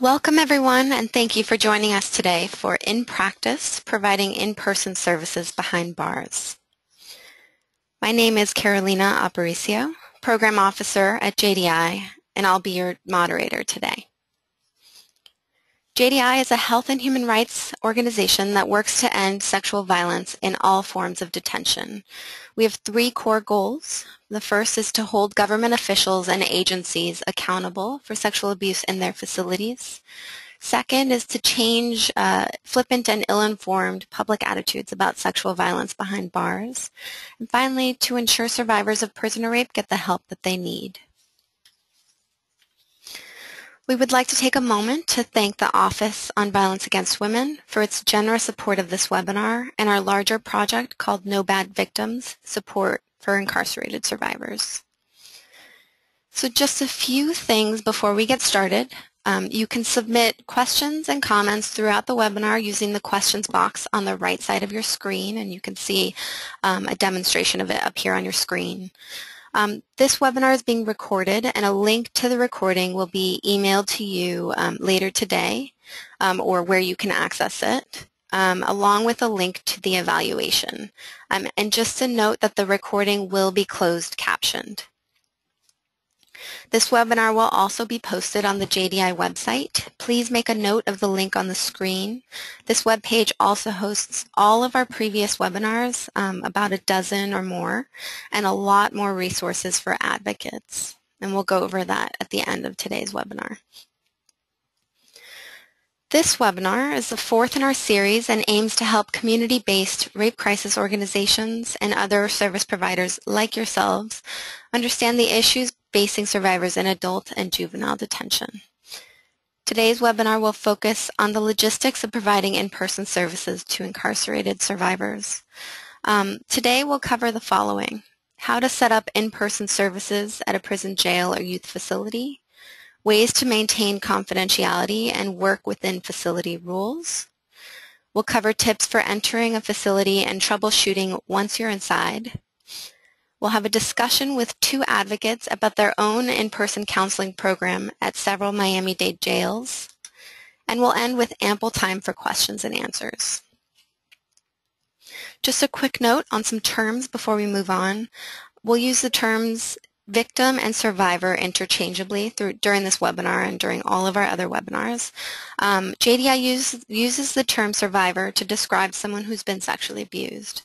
Welcome everyone and thank you for joining us today for In Practice, providing in-person services behind bars. My name is Carolina Aparicio, Program Officer at JDI, and I'll be your moderator today. JDI is a health and human rights organization that works to end sexual violence in all forms of detention. We have three core goals. The first is to hold government officials and agencies accountable for sexual abuse in their facilities. Second is to change uh, flippant and ill-informed public attitudes about sexual violence behind bars. And finally, to ensure survivors of prisoner rape get the help that they need. We would like to take a moment to thank the Office on Violence Against Women for its generous support of this webinar and our larger project called No Bad Victims, Support for Incarcerated Survivors. So just a few things before we get started. Um, you can submit questions and comments throughout the webinar using the questions box on the right side of your screen, and you can see um, a demonstration of it up here on your screen. Um, this webinar is being recorded and a link to the recording will be emailed to you um, later today um, or where you can access it. Um, along with a link to the evaluation. Um, and just a note that the recording will be closed captioned. This webinar will also be posted on the JDI website. Please make a note of the link on the screen. This web page also hosts all of our previous webinars, um, about a dozen or more, and a lot more resources for advocates. And we'll go over that at the end of today's webinar. This webinar is the fourth in our series and aims to help community-based rape crisis organizations and other service providers like yourselves understand the issues facing survivors in adult and juvenile detention. Today's webinar will focus on the logistics of providing in-person services to incarcerated survivors. Um, today we'll cover the following. How to set up in-person services at a prison, jail, or youth facility. Ways to maintain confidentiality and work within facility rules. We'll cover tips for entering a facility and troubleshooting once you're inside. We'll have a discussion with two advocates about their own in-person counseling program at several Miami-Dade jails. And we'll end with ample time for questions and answers. Just a quick note on some terms before we move on. We'll use the terms victim and survivor interchangeably through, during this webinar and during all of our other webinars. Um, JDI use, uses the term survivor to describe someone who's been sexually abused.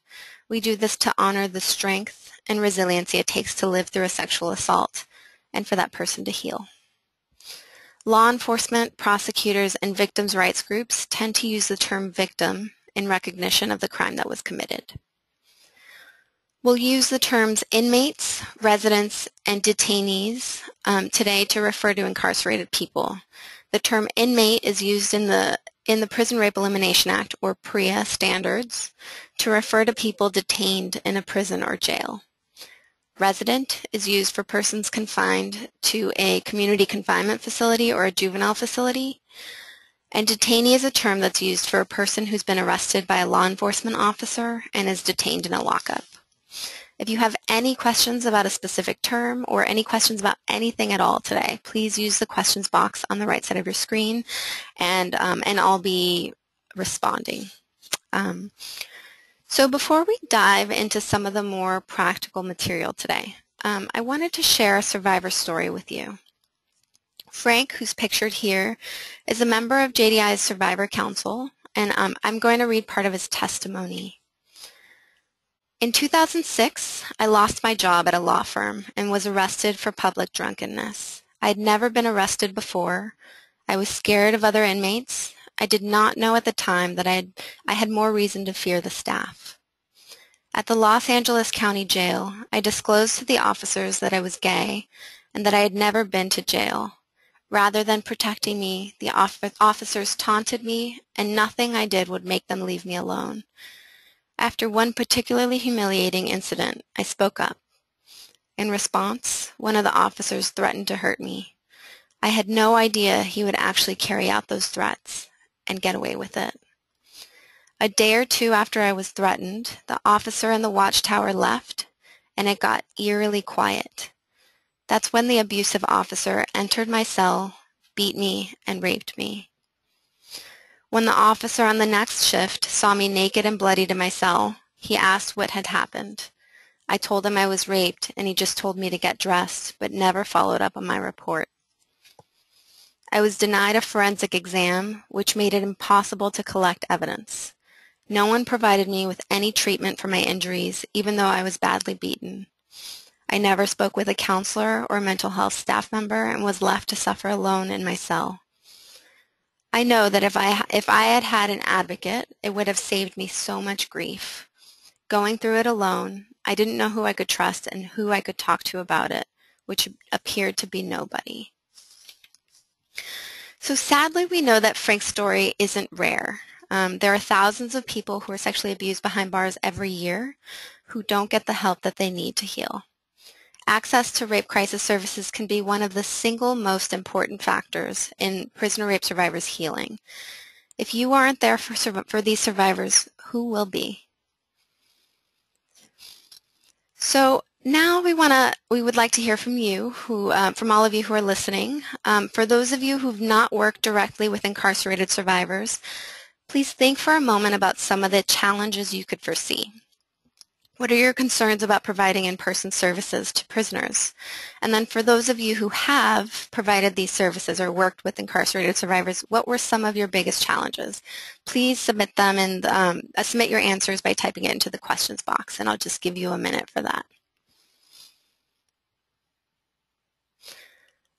We do this to honor the strength and resiliency it takes to live through a sexual assault and for that person to heal. Law enforcement, prosecutors, and victims' rights groups tend to use the term victim in recognition of the crime that was committed. We'll use the terms inmates, residents, and detainees um, today to refer to incarcerated people. The term inmate is used in the in the Prison Rape Elimination Act, or PREA standards, to refer to people detained in a prison or jail. Resident is used for persons confined to a community confinement facility or a juvenile facility. And detainee is a term that's used for a person who's been arrested by a law enforcement officer and is detained in a lockup. If you have any questions about a specific term or any questions about anything at all today, please use the questions box on the right side of your screen and, um, and I'll be responding. Um, so before we dive into some of the more practical material today, um, I wanted to share a survivor story with you. Frank, who's pictured here, is a member of JDI's Survivor Council, and um, I'm going to read part of his testimony. In 2006, I lost my job at a law firm and was arrested for public drunkenness. I had never been arrested before. I was scared of other inmates I did not know at the time that I had, I had more reason to fear the staff. At the Los Angeles County Jail, I disclosed to the officers that I was gay and that I had never been to jail. Rather than protecting me, the officers taunted me, and nothing I did would make them leave me alone. After one particularly humiliating incident, I spoke up. In response, one of the officers threatened to hurt me. I had no idea he would actually carry out those threats and get away with it. A day or two after I was threatened, the officer in the watchtower left, and it got eerily quiet. That's when the abusive officer entered my cell, beat me, and raped me. When the officer on the next shift saw me naked and bloody in my cell, he asked what had happened. I told him I was raped, and he just told me to get dressed, but never followed up on my report. I was denied a forensic exam, which made it impossible to collect evidence. No one provided me with any treatment for my injuries, even though I was badly beaten. I never spoke with a counselor or mental health staff member and was left to suffer alone in my cell. I know that if I, if I had had an advocate, it would have saved me so much grief. Going through it alone, I didn't know who I could trust and who I could talk to about it, which appeared to be nobody. So sadly, we know that Frank's story isn't rare. Um, there are thousands of people who are sexually abused behind bars every year who don't get the help that they need to heal. Access to rape crisis services can be one of the single most important factors in prisoner rape survivors' healing. If you aren't there for, for these survivors, who will be? So now we want to, we would like to hear from you, who, uh, from all of you who are listening. Um, for those of you who've not worked directly with incarcerated survivors, please think for a moment about some of the challenges you could foresee. What are your concerns about providing in-person services to prisoners? And then for those of you who have provided these services or worked with incarcerated survivors, what were some of your biggest challenges? Please submit them and um, uh, submit your answers by typing it into the questions box, and I'll just give you a minute for that.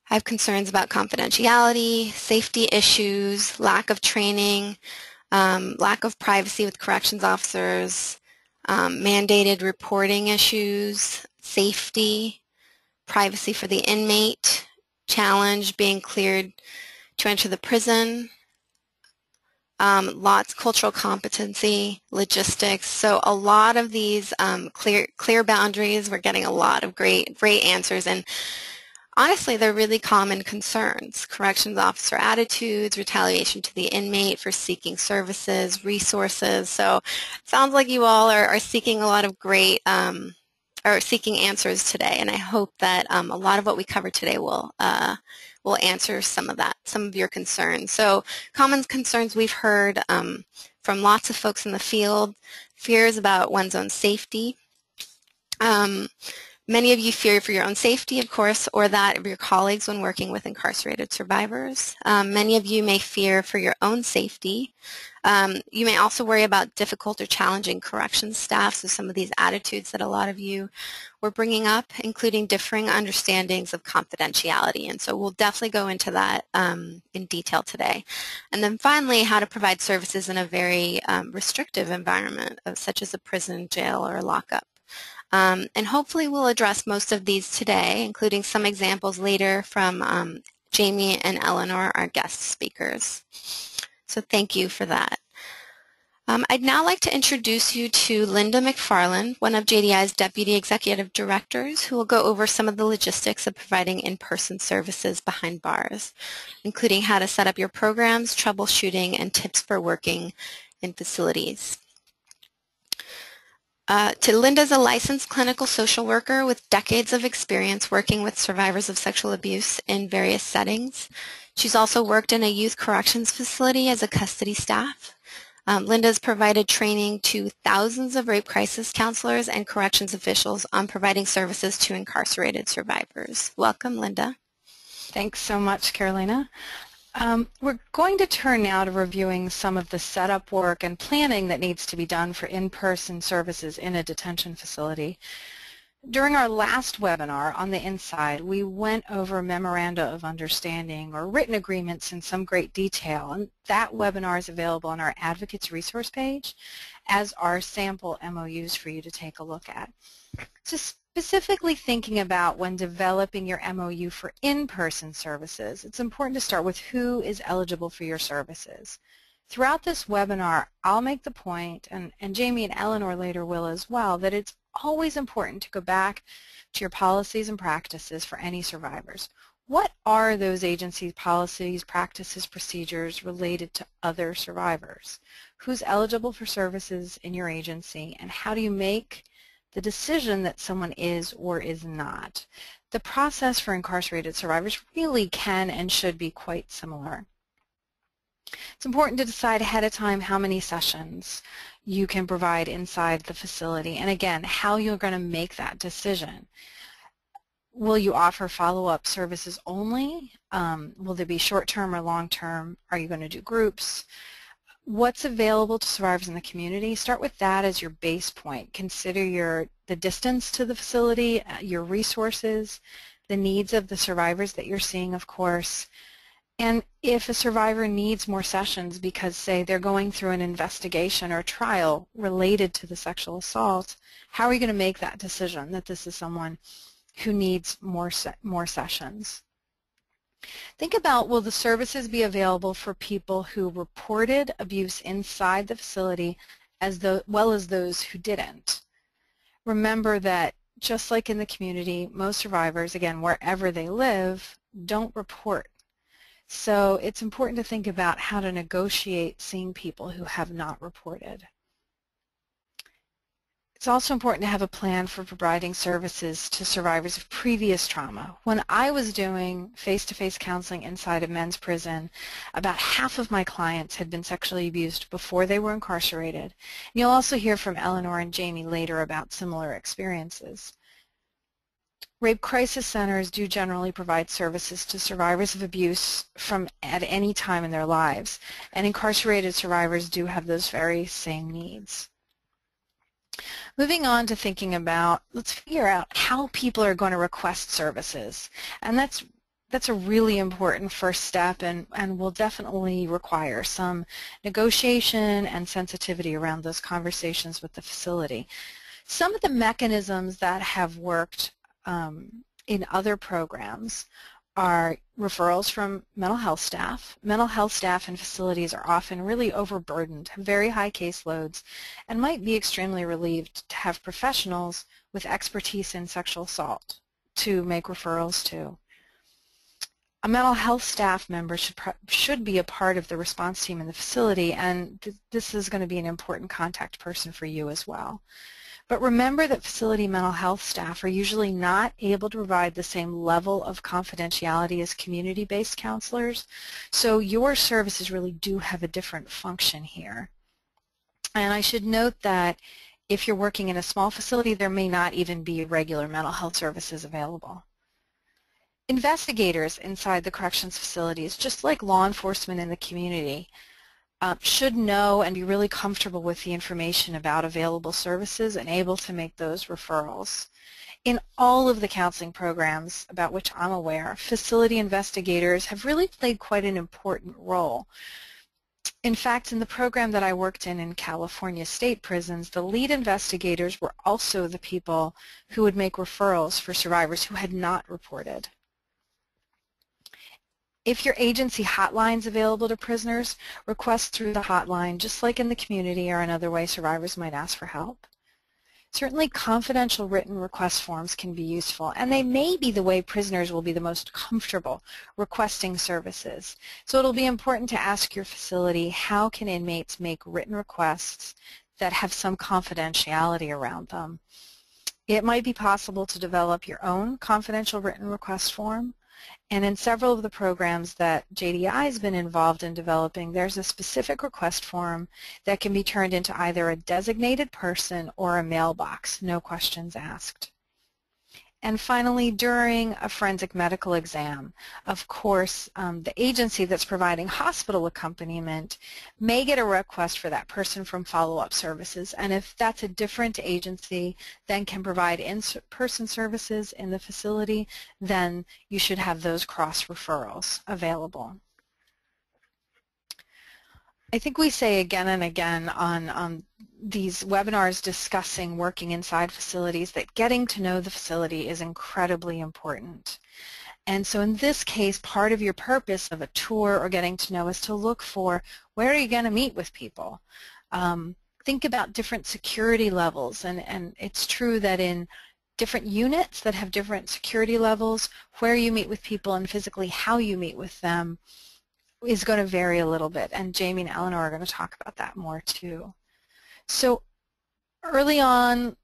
I have concerns about confidentiality, safety issues, lack of training, um, lack of privacy with corrections officers, um, mandated reporting issues, safety, privacy for the inmate, challenge being cleared to enter the prison, um, lots cultural competency, logistics. So a lot of these um, clear clear boundaries. We're getting a lot of great great answers, and honestly, they're really common concerns. Corrections officer attitudes, retaliation to the inmate for seeking services, resources. So it sounds like you all are, are seeking a lot of great, um, or seeking answers today. And I hope that um, a lot of what we covered today will, uh, will answer some of that, some of your concerns. So common concerns we've heard um, from lots of folks in the field, fears about one's own safety, um, Many of you fear for your own safety, of course, or that of your colleagues when working with incarcerated survivors. Um, many of you may fear for your own safety. Um, you may also worry about difficult or challenging corrections staff, so some of these attitudes that a lot of you were bringing up, including differing understandings of confidentiality. And so we'll definitely go into that um, in detail today. And then finally, how to provide services in a very um, restrictive environment, such as a prison, jail, or a lockup. Um, and hopefully we'll address most of these today, including some examples later from um, Jamie and Eleanor, our guest speakers. So thank you for that. Um, I'd now like to introduce you to Linda McFarland, one of JDI's Deputy Executive Directors, who will go over some of the logistics of providing in-person services behind bars, including how to set up your programs, troubleshooting, and tips for working in facilities. Uh, to Linda's a licensed clinical social worker with decades of experience working with survivors of sexual abuse in various settings. She's also worked in a youth corrections facility as a custody staff. Um, Linda's provided training to thousands of rape crisis counselors and corrections officials on providing services to incarcerated survivors. Welcome, Linda. Thanks so much, Carolina. Um, we're going to turn now to reviewing some of the setup work and planning that needs to be done for in-person services in a detention facility. During our last webinar on the inside, we went over memoranda of understanding or written agreements in some great detail, and that webinar is available on our advocates resource page as are sample MOUs for you to take a look at. Specifically thinking about when developing your MOU for in-person services, it's important to start with who is eligible for your services. Throughout this webinar, I'll make the point, and, and Jamie and Eleanor later will as well, that it's always important to go back to your policies and practices for any survivors. What are those agencies' policies, practices, procedures related to other survivors? Who's eligible for services in your agency, and how do you make the decision that someone is or is not. The process for incarcerated survivors really can and should be quite similar. It's important to decide ahead of time how many sessions you can provide inside the facility and again how you're going to make that decision. Will you offer follow-up services only? Um, will there be short-term or long-term? Are you going to do groups? What's available to survivors in the community? Start with that as your base point. Consider your the distance to the facility, uh, your resources, the needs of the survivors that you're seeing, of course, and if a survivor needs more sessions because, say, they're going through an investigation or trial related to the sexual assault, how are you going to make that decision that this is someone who needs more, se more sessions? Think about will the services be available for people who reported abuse inside the facility as the, well as those who didn't. Remember that just like in the community, most survivors, again, wherever they live, don't report. So it's important to think about how to negotiate seeing people who have not reported. It's also important to have a plan for providing services to survivors of previous trauma. When I was doing face-to-face -face counseling inside a men's prison, about half of my clients had been sexually abused before they were incarcerated. And you'll also hear from Eleanor and Jamie later about similar experiences. Rape crisis centers do generally provide services to survivors of abuse from at any time in their lives, and incarcerated survivors do have those very same needs. Moving on to thinking about, let's figure out how people are going to request services. And that's that's a really important first step and, and will definitely require some negotiation and sensitivity around those conversations with the facility. Some of the mechanisms that have worked um, in other programs are referrals from mental health staff. Mental health staff in facilities are often really overburdened, have very high caseloads, and might be extremely relieved to have professionals with expertise in sexual assault to make referrals to. A mental health staff member should, should be a part of the response team in the facility, and th this is going to be an important contact person for you as well. But remember that facility mental health staff are usually not able to provide the same level of confidentiality as community-based counselors, so your services really do have a different function here. And I should note that if you're working in a small facility, there may not even be regular mental health services available. Investigators inside the corrections facilities, just like law enforcement in the community, uh, should know and be really comfortable with the information about available services and able to make those referrals. In all of the counseling programs about which I'm aware, facility investigators have really played quite an important role. In fact, in the program that I worked in in California state prisons, the lead investigators were also the people who would make referrals for survivors who had not reported. If your agency hotline is available to prisoners, request through the hotline, just like in the community or another way survivors might ask for help. Certainly confidential written request forms can be useful, and they may be the way prisoners will be the most comfortable requesting services. So it'll be important to ask your facility how can inmates make written requests that have some confidentiality around them. It might be possible to develop your own confidential written request form and in several of the programs that JDI has been involved in developing, there's a specific request form that can be turned into either a designated person or a mailbox, no questions asked. And finally, during a forensic medical exam, of course, um, the agency that's providing hospital accompaniment may get a request for that person from follow-up services. And if that's a different agency then can provide in-person services in the facility, then you should have those cross-referrals available. I think we say again and again on, on these webinars discussing working inside facilities that getting to know the facility is incredibly important. And so in this case, part of your purpose of a tour or getting to know is to look for where are you going to meet with people. Um, think about different security levels, and, and it's true that in different units that have different security levels, where you meet with people and physically how you meet with them is going to vary a little bit, and Jamie and Eleanor are going to talk about that more too. So early on,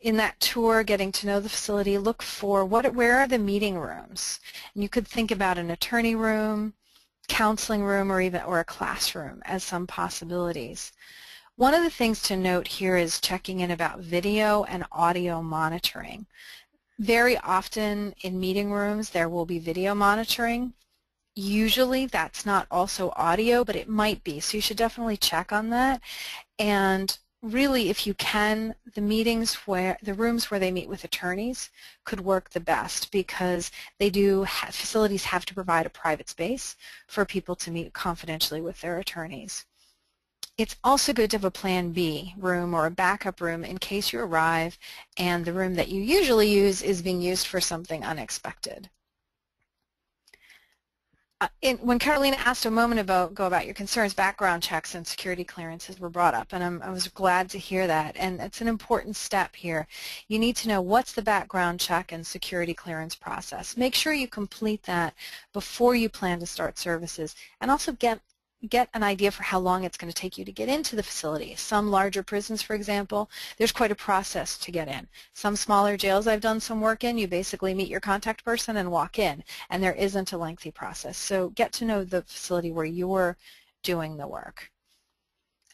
in that tour, getting to know the facility, look for what, where are the meeting rooms? And you could think about an attorney room, counseling room, or even or a classroom as some possibilities. One of the things to note here is checking in about video and audio monitoring. Very often in meeting rooms there will be video monitoring. Usually that's not also audio, but it might be, so you should definitely check on that. And really, if you can, the meetings where, the rooms where they meet with attorneys could work the best because they do, facilities have to provide a private space for people to meet confidentially with their attorneys. It's also good to have a plan B room or a backup room in case you arrive and the room that you usually use is being used for something unexpected. Uh, in, when Carolina asked a moment ago about your concerns, background checks and security clearances were brought up, and I'm, i was glad to hear that. And it's an important step here. You need to know what's the background check and security clearance process. Make sure you complete that before you plan to start services, and also get get an idea for how long it's going to take you to get into the facility. Some larger prisons, for example, there's quite a process to get in. Some smaller jails I've done some work in, you basically meet your contact person and walk in, and there isn't a lengthy process. So get to know the facility where you're doing the work.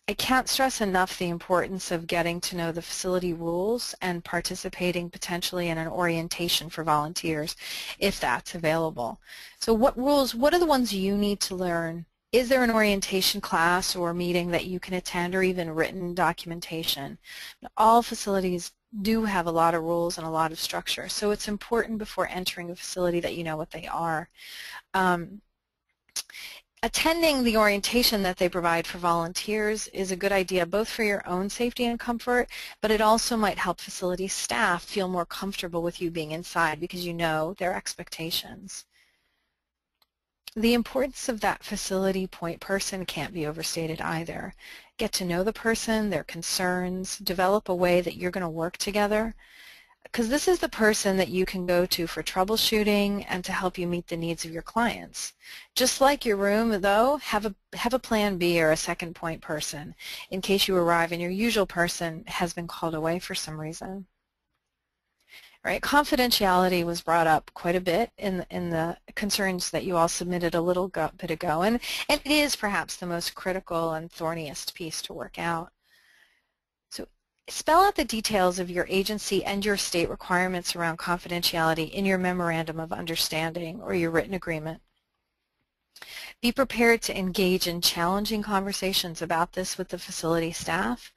I can't stress enough the importance of getting to know the facility rules and participating potentially in an orientation for volunteers if that's available. So what rules, what are the ones you need to learn is there an orientation class or meeting that you can attend or even written documentation? All facilities do have a lot of rules and a lot of structure, so it's important before entering a facility that you know what they are. Um, attending the orientation that they provide for volunteers is a good idea both for your own safety and comfort, but it also might help facility staff feel more comfortable with you being inside because you know their expectations. The importance of that facility point person can't be overstated either. Get to know the person, their concerns, develop a way that you're going to work together because this is the person that you can go to for troubleshooting and to help you meet the needs of your clients. Just like your room, though, have a, have a plan B or a second point person in case you arrive and your usual person has been called away for some reason. Right, confidentiality was brought up quite a bit in in the concerns that you all submitted a little go, bit ago, and, and it is perhaps the most critical and thorniest piece to work out. So spell out the details of your agency and your state requirements around confidentiality in your Memorandum of Understanding or your written agreement. Be prepared to engage in challenging conversations about this with the facility staff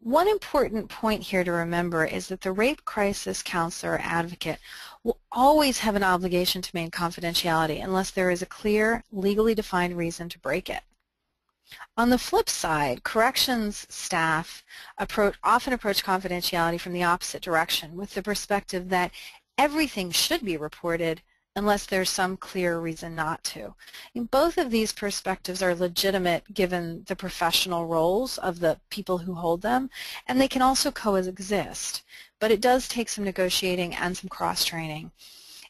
one important point here to remember is that the rape crisis counselor or advocate will always have an obligation to maintain confidentiality unless there is a clear, legally defined reason to break it. On the flip side, corrections staff approach, often approach confidentiality from the opposite direction with the perspective that everything should be reported unless there's some clear reason not to. And both of these perspectives are legitimate given the professional roles of the people who hold them, and they can also coexist. But it does take some negotiating and some cross-training.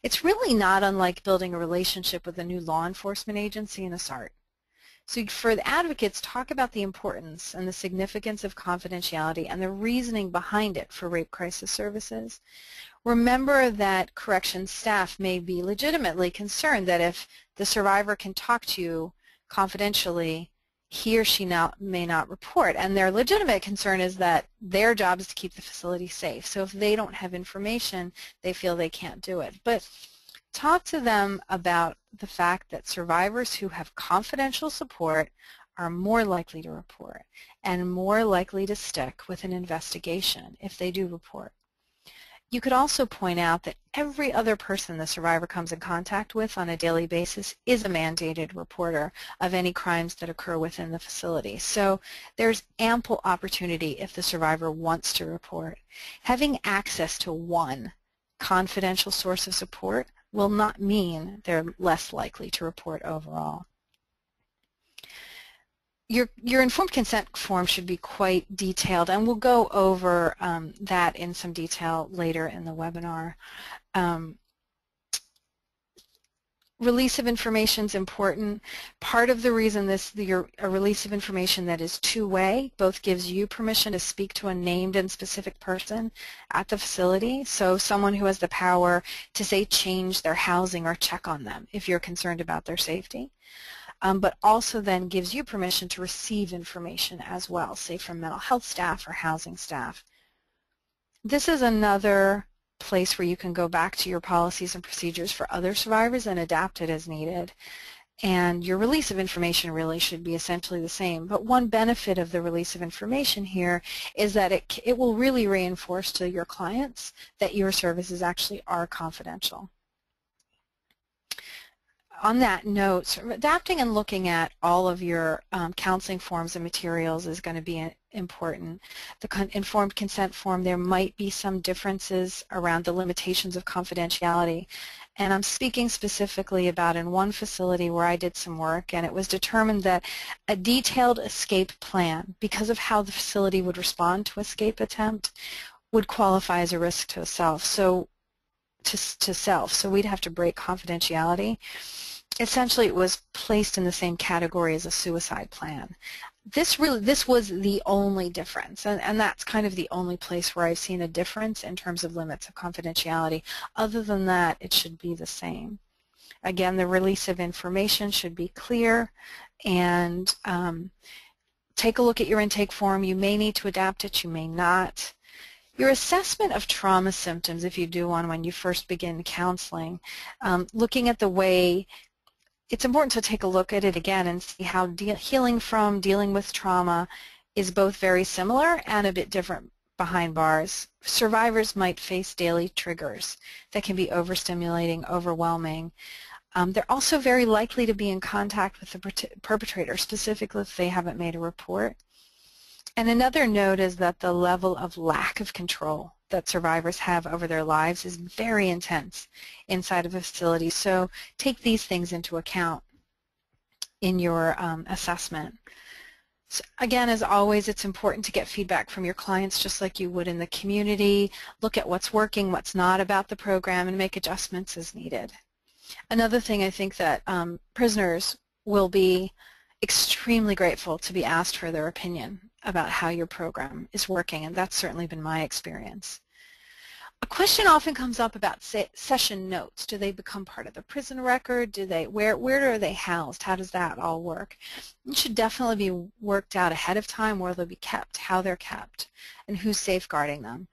It's really not unlike building a relationship with a new law enforcement agency in a SART. So for the advocates, talk about the importance and the significance of confidentiality and the reasoning behind it for rape crisis services. Remember that corrections staff may be legitimately concerned that if the survivor can talk to you confidentially, he or she not, may not report. And their legitimate concern is that their job is to keep the facility safe. So if they don't have information, they feel they can't do it. But talk to them about the fact that survivors who have confidential support are more likely to report and more likely to stick with an investigation if they do report. You could also point out that every other person the survivor comes in contact with on a daily basis is a mandated reporter of any crimes that occur within the facility. So there's ample opportunity if the survivor wants to report. Having access to one confidential source of support will not mean they're less likely to report overall. Your, your informed consent form should be quite detailed, and we'll go over um, that in some detail later in the webinar. Um, release of information is important. Part of the reason this your a release of information that is two-way both gives you permission to speak to a named and specific person at the facility, so someone who has the power to say change their housing or check on them if you're concerned about their safety. Um, but also then gives you permission to receive information as well, say from mental health staff or housing staff. This is another place where you can go back to your policies and procedures for other survivors and adapt it as needed. And your release of information really should be essentially the same. But one benefit of the release of information here is that it, it will really reinforce to your clients that your services actually are confidential on that note, adapting and looking at all of your um, counseling forms and materials is going to be important. The con informed consent form, there might be some differences around the limitations of confidentiality. And I'm speaking specifically about in one facility where I did some work and it was determined that a detailed escape plan, because of how the facility would respond to escape attempt, would qualify as a risk to self. So to, to self. So we'd have to break confidentiality essentially it was placed in the same category as a suicide plan this really this was the only difference and, and that's kind of the only place where I've seen a difference in terms of limits of confidentiality. Other than that it should be the same. Again the release of information should be clear and um, take a look at your intake form. You may need to adapt it you may not. Your assessment of trauma symptoms, if you do one when you first begin counseling, um, looking at the way it's important to take a look at it again and see how healing from dealing with trauma is both very similar and a bit different behind bars. Survivors might face daily triggers that can be overstimulating, overwhelming. Um, they're also very likely to be in contact with the perpetrator, specifically if they haven't made a report. And another note is that the level of lack of control that survivors have over their lives is very intense inside of a facility. So take these things into account in your um, assessment. So again, as always, it's important to get feedback from your clients just like you would in the community. Look at what's working, what's not about the program, and make adjustments as needed. Another thing I think that um, prisoners will be extremely grateful to be asked for their opinion about how your program is working, and that's certainly been my experience. A question often comes up about se session notes. Do they become part of the prison record? Do they where where are they housed? How does that all work? It should definitely be worked out ahead of time where they'll be kept, how they're kept, and who's safeguarding them.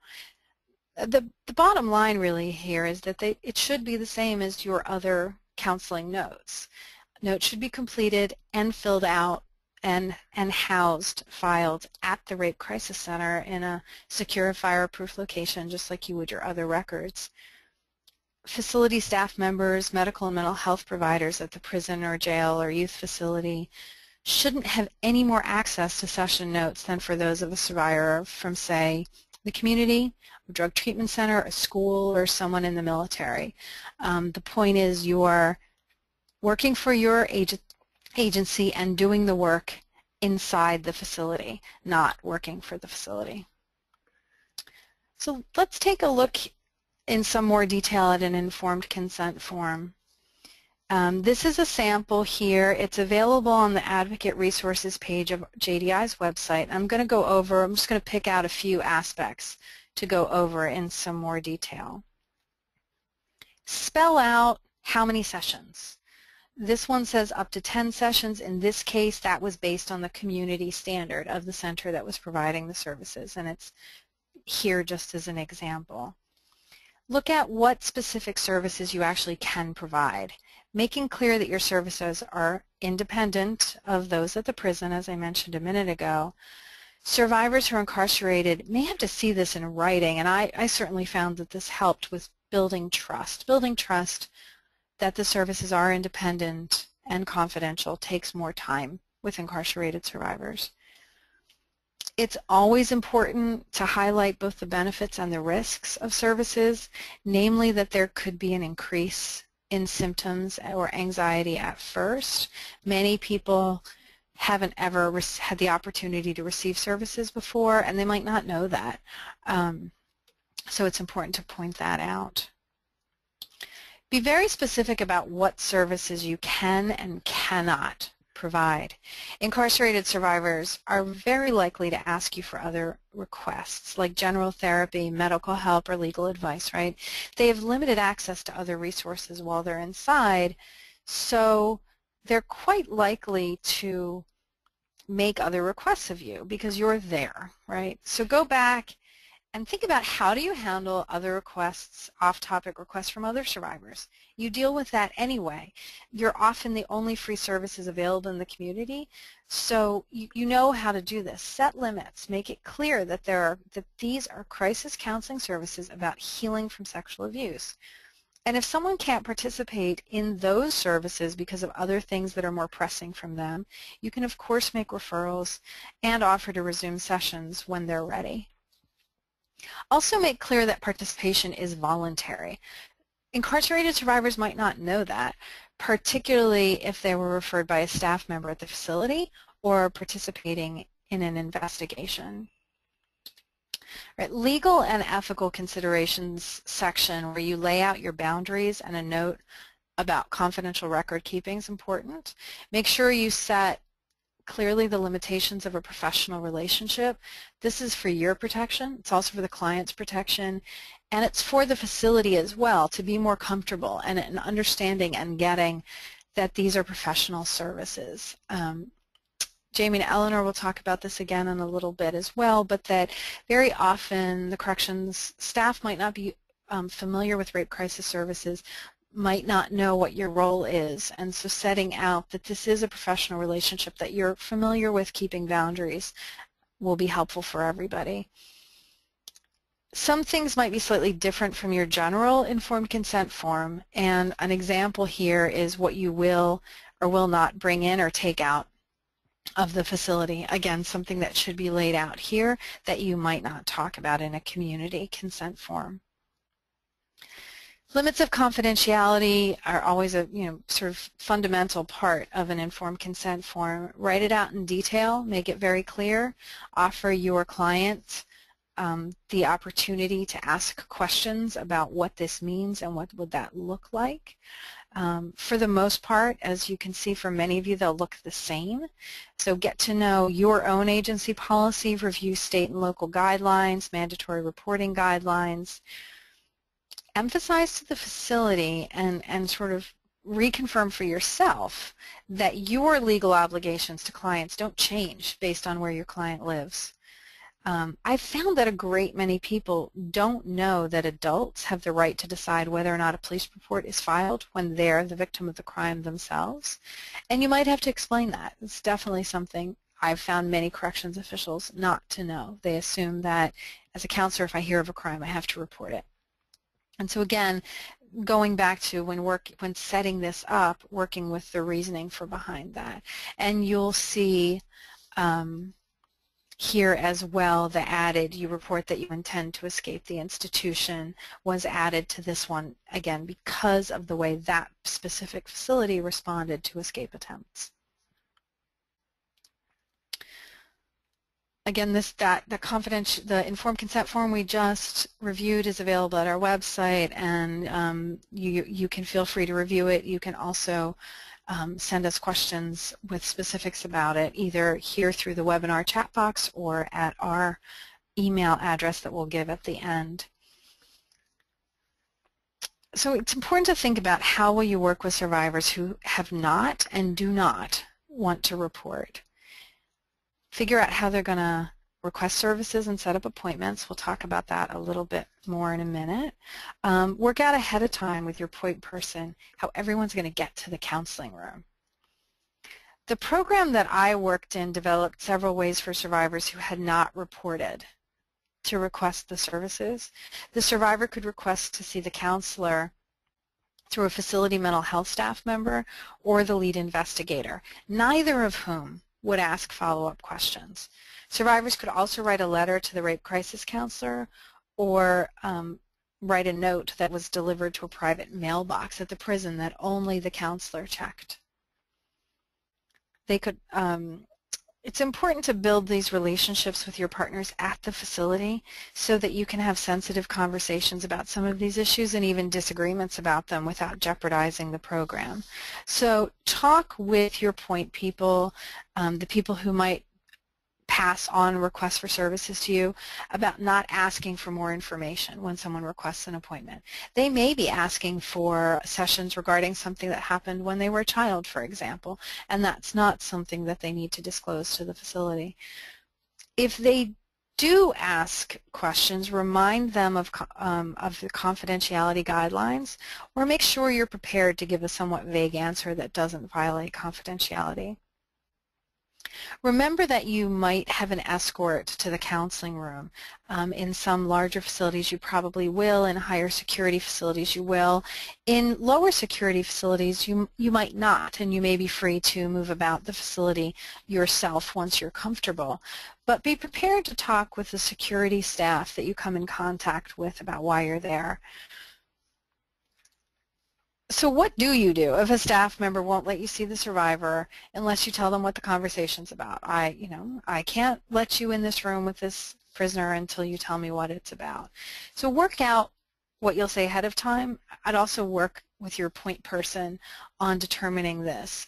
Uh, the the bottom line really here is that they it should be the same as your other counseling notes. Notes should be completed and filled out and, and housed, filed at the Rape Crisis Center in a secure fireproof location just like you would your other records. Facility staff members, medical and mental health providers at the prison or jail or youth facility shouldn't have any more access to session notes than for those of a survivor from, say, the community, a drug treatment center, a school, or someone in the military. Um, the point is you're working for your agent, agency and doing the work inside the facility, not working for the facility. So let's take a look in some more detail at an informed consent form. Um, this is a sample here. It's available on the Advocate Resources page of JDI's website. I'm going to go over, I'm just going to pick out a few aspects to go over in some more detail. Spell out how many sessions. This one says up to 10 sessions. In this case, that was based on the community standard of the center that was providing the services, and it's here just as an example. Look at what specific services you actually can provide, making clear that your services are independent of those at the prison, as I mentioned a minute ago. Survivors who are incarcerated may have to see this in writing, and I, I certainly found that this helped with building trust. Building trust that the services are independent and confidential takes more time with incarcerated survivors. It's always important to highlight both the benefits and the risks of services, namely that there could be an increase in symptoms or anxiety at first. Many people haven't ever had the opportunity to receive services before and they might not know that. Um, so it's important to point that out. Be very specific about what services you can and cannot provide. Incarcerated survivors are very likely to ask you for other requests like general therapy, medical help, or legal advice, right? They have limited access to other resources while they're inside, so they're quite likely to make other requests of you because you're there, right? So go back and think about how do you handle other requests, off-topic requests from other survivors. You deal with that anyway. You're often the only free services available in the community, so you, you know how to do this. Set limits. Make it clear that there are that these are crisis counseling services about healing from sexual abuse. And if someone can't participate in those services because of other things that are more pressing from them, you can of course make referrals and offer to resume sessions when they're ready. Also make clear that participation is voluntary. Incarcerated survivors might not know that, particularly if they were referred by a staff member at the facility or participating in an investigation. Right, legal and ethical considerations section where you lay out your boundaries and a note about confidential record keeping is important. Make sure you set clearly the limitations of a professional relationship. This is for your protection. It's also for the client's protection. And it's for the facility as well to be more comfortable and, and understanding and getting that these are professional services. Um, Jamie and Eleanor will talk about this again in a little bit as well, but that very often the corrections staff might not be um, familiar with rape crisis services, might not know what your role is. And so setting out that this is a professional relationship, that you're familiar with keeping boundaries will be helpful for everybody. Some things might be slightly different from your general informed consent form, and an example here is what you will or will not bring in or take out of the facility. Again, something that should be laid out here that you might not talk about in a community consent form. Limits of confidentiality are always a you know sort of fundamental part of an informed consent form. Write it out in detail, make it very clear, offer your client um, the opportunity to ask questions about what this means and what would that look like. Um, for the most part, as you can see for many of you, they'll look the same. So get to know your own agency policy, review state and local guidelines, mandatory reporting guidelines, emphasize to the facility and, and sort of reconfirm for yourself that your legal obligations to clients don't change based on where your client lives. Um, I've found that a great many people don't know that adults have the right to decide whether or not a police report is filed when they're the victim of the crime themselves. And you might have to explain that. It's definitely something I've found many corrections officials not to know. They assume that as a counselor, if I hear of a crime, I have to report it. And so again, going back to when work when setting this up, working with the reasoning for behind that. And you'll see um, here as well the added you report that you intend to escape the institution was added to this one again because of the way that specific facility responded to escape attempts. Again, this that the the informed consent form we just reviewed is available at our website, and um, you you can feel free to review it. You can also um, send us questions with specifics about it, either here through the webinar chat box or at our email address that we'll give at the end. So it's important to think about how will you work with survivors who have not and do not want to report figure out how they're going to request services and set up appointments. We'll talk about that a little bit more in a minute. Um, work out ahead of time with your point person how everyone's going to get to the counseling room. The program that I worked in developed several ways for survivors who had not reported to request the services. The survivor could request to see the counselor through a facility mental health staff member or the lead investigator, neither of whom would ask follow-up questions. Survivors could also write a letter to the rape crisis counselor or um, write a note that was delivered to a private mailbox at the prison that only the counselor checked. They could, um, it's important to build these relationships with your partners at the facility so that you can have sensitive conversations about some of these issues and even disagreements about them without jeopardizing the program. So talk with your point people, um, the people who might pass on requests for services to you about not asking for more information when someone requests an appointment. They may be asking for sessions regarding something that happened when they were a child, for example, and that's not something that they need to disclose to the facility. If they do ask questions, remind them of, um, of the confidentiality guidelines, or make sure you're prepared to give a somewhat vague answer that doesn't violate confidentiality. Remember that you might have an escort to the counseling room. Um, in some larger facilities you probably will, in higher security facilities you will. In lower security facilities you, you might not and you may be free to move about the facility yourself once you're comfortable. But be prepared to talk with the security staff that you come in contact with about why you're there. So what do you do if a staff member won't let you see the survivor unless you tell them what the conversation's about? I, you know, I can't let you in this room with this prisoner until you tell me what it's about. So work out what you'll say ahead of time. I'd also work with your point person on determining this.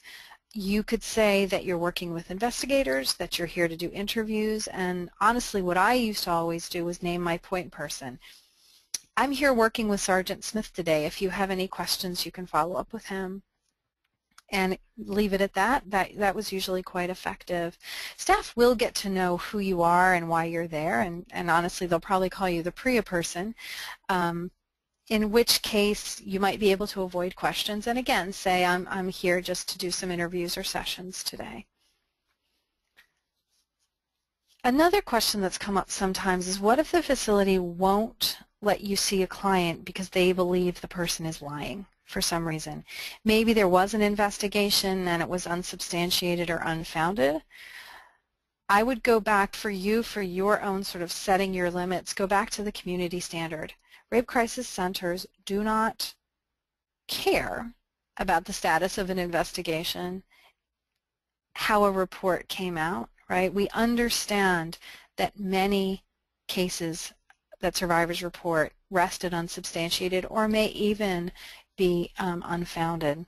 You could say that you're working with investigators, that you're here to do interviews, and honestly what I used to always do was name my point person. I'm here working with Sergeant Smith today. If you have any questions, you can follow up with him and leave it at that. That, that was usually quite effective. Staff will get to know who you are and why you're there, and, and honestly, they'll probably call you the PREA person, um, in which case you might be able to avoid questions and again say, I'm, I'm here just to do some interviews or sessions today. Another question that's come up sometimes is what if the facility won't let you see a client because they believe the person is lying for some reason. Maybe there was an investigation and it was unsubstantiated or unfounded. I would go back for you, for your own sort of setting your limits, go back to the community standard. Rape crisis centers do not care about the status of an investigation, how a report came out, right? We understand that many cases that survivors report rested unsubstantiated or may even be um, unfounded.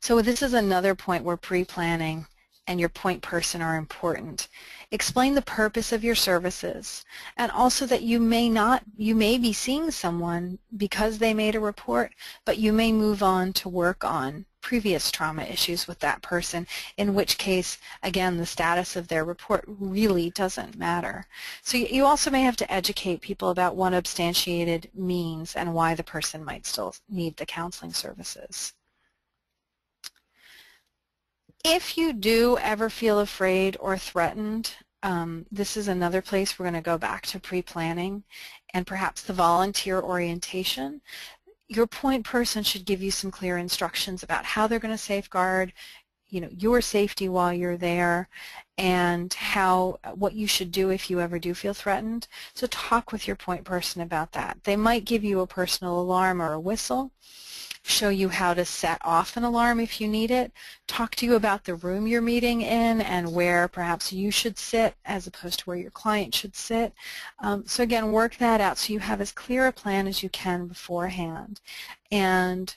So this is another point where pre-planning and your point person are important. Explain the purpose of your services and also that you may not, you may be seeing someone because they made a report, but you may move on to work on previous trauma issues with that person, in which case, again, the status of their report really doesn't matter. So you also may have to educate people about what substantiated means and why the person might still need the counseling services. If you do ever feel afraid or threatened, um, this is another place we're going to go back to pre-planning and perhaps the volunteer orientation. Your point person should give you some clear instructions about how they're going to safeguard you know, your safety while you're there and how what you should do if you ever do feel threatened. So talk with your point person about that. They might give you a personal alarm or a whistle show you how to set off an alarm if you need it, talk to you about the room you're meeting in and where perhaps you should sit as opposed to where your client should sit. Um, so again, work that out so you have as clear a plan as you can beforehand. And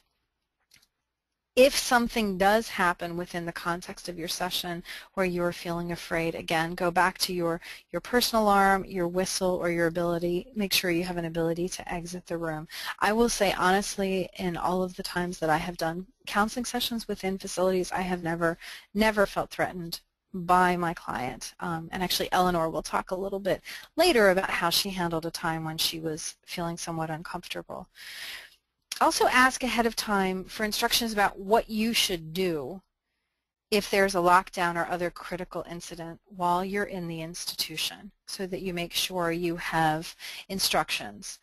if something does happen within the context of your session where you're feeling afraid, again, go back to your, your personal alarm, your whistle, or your ability, make sure you have an ability to exit the room. I will say honestly, in all of the times that I have done counseling sessions within facilities, I have never, never felt threatened by my client. Um, and actually Eleanor will talk a little bit later about how she handled a time when she was feeling somewhat uncomfortable. Also ask ahead of time for instructions about what you should do if there's a lockdown or other critical incident while you're in the institution so that you make sure you have instructions.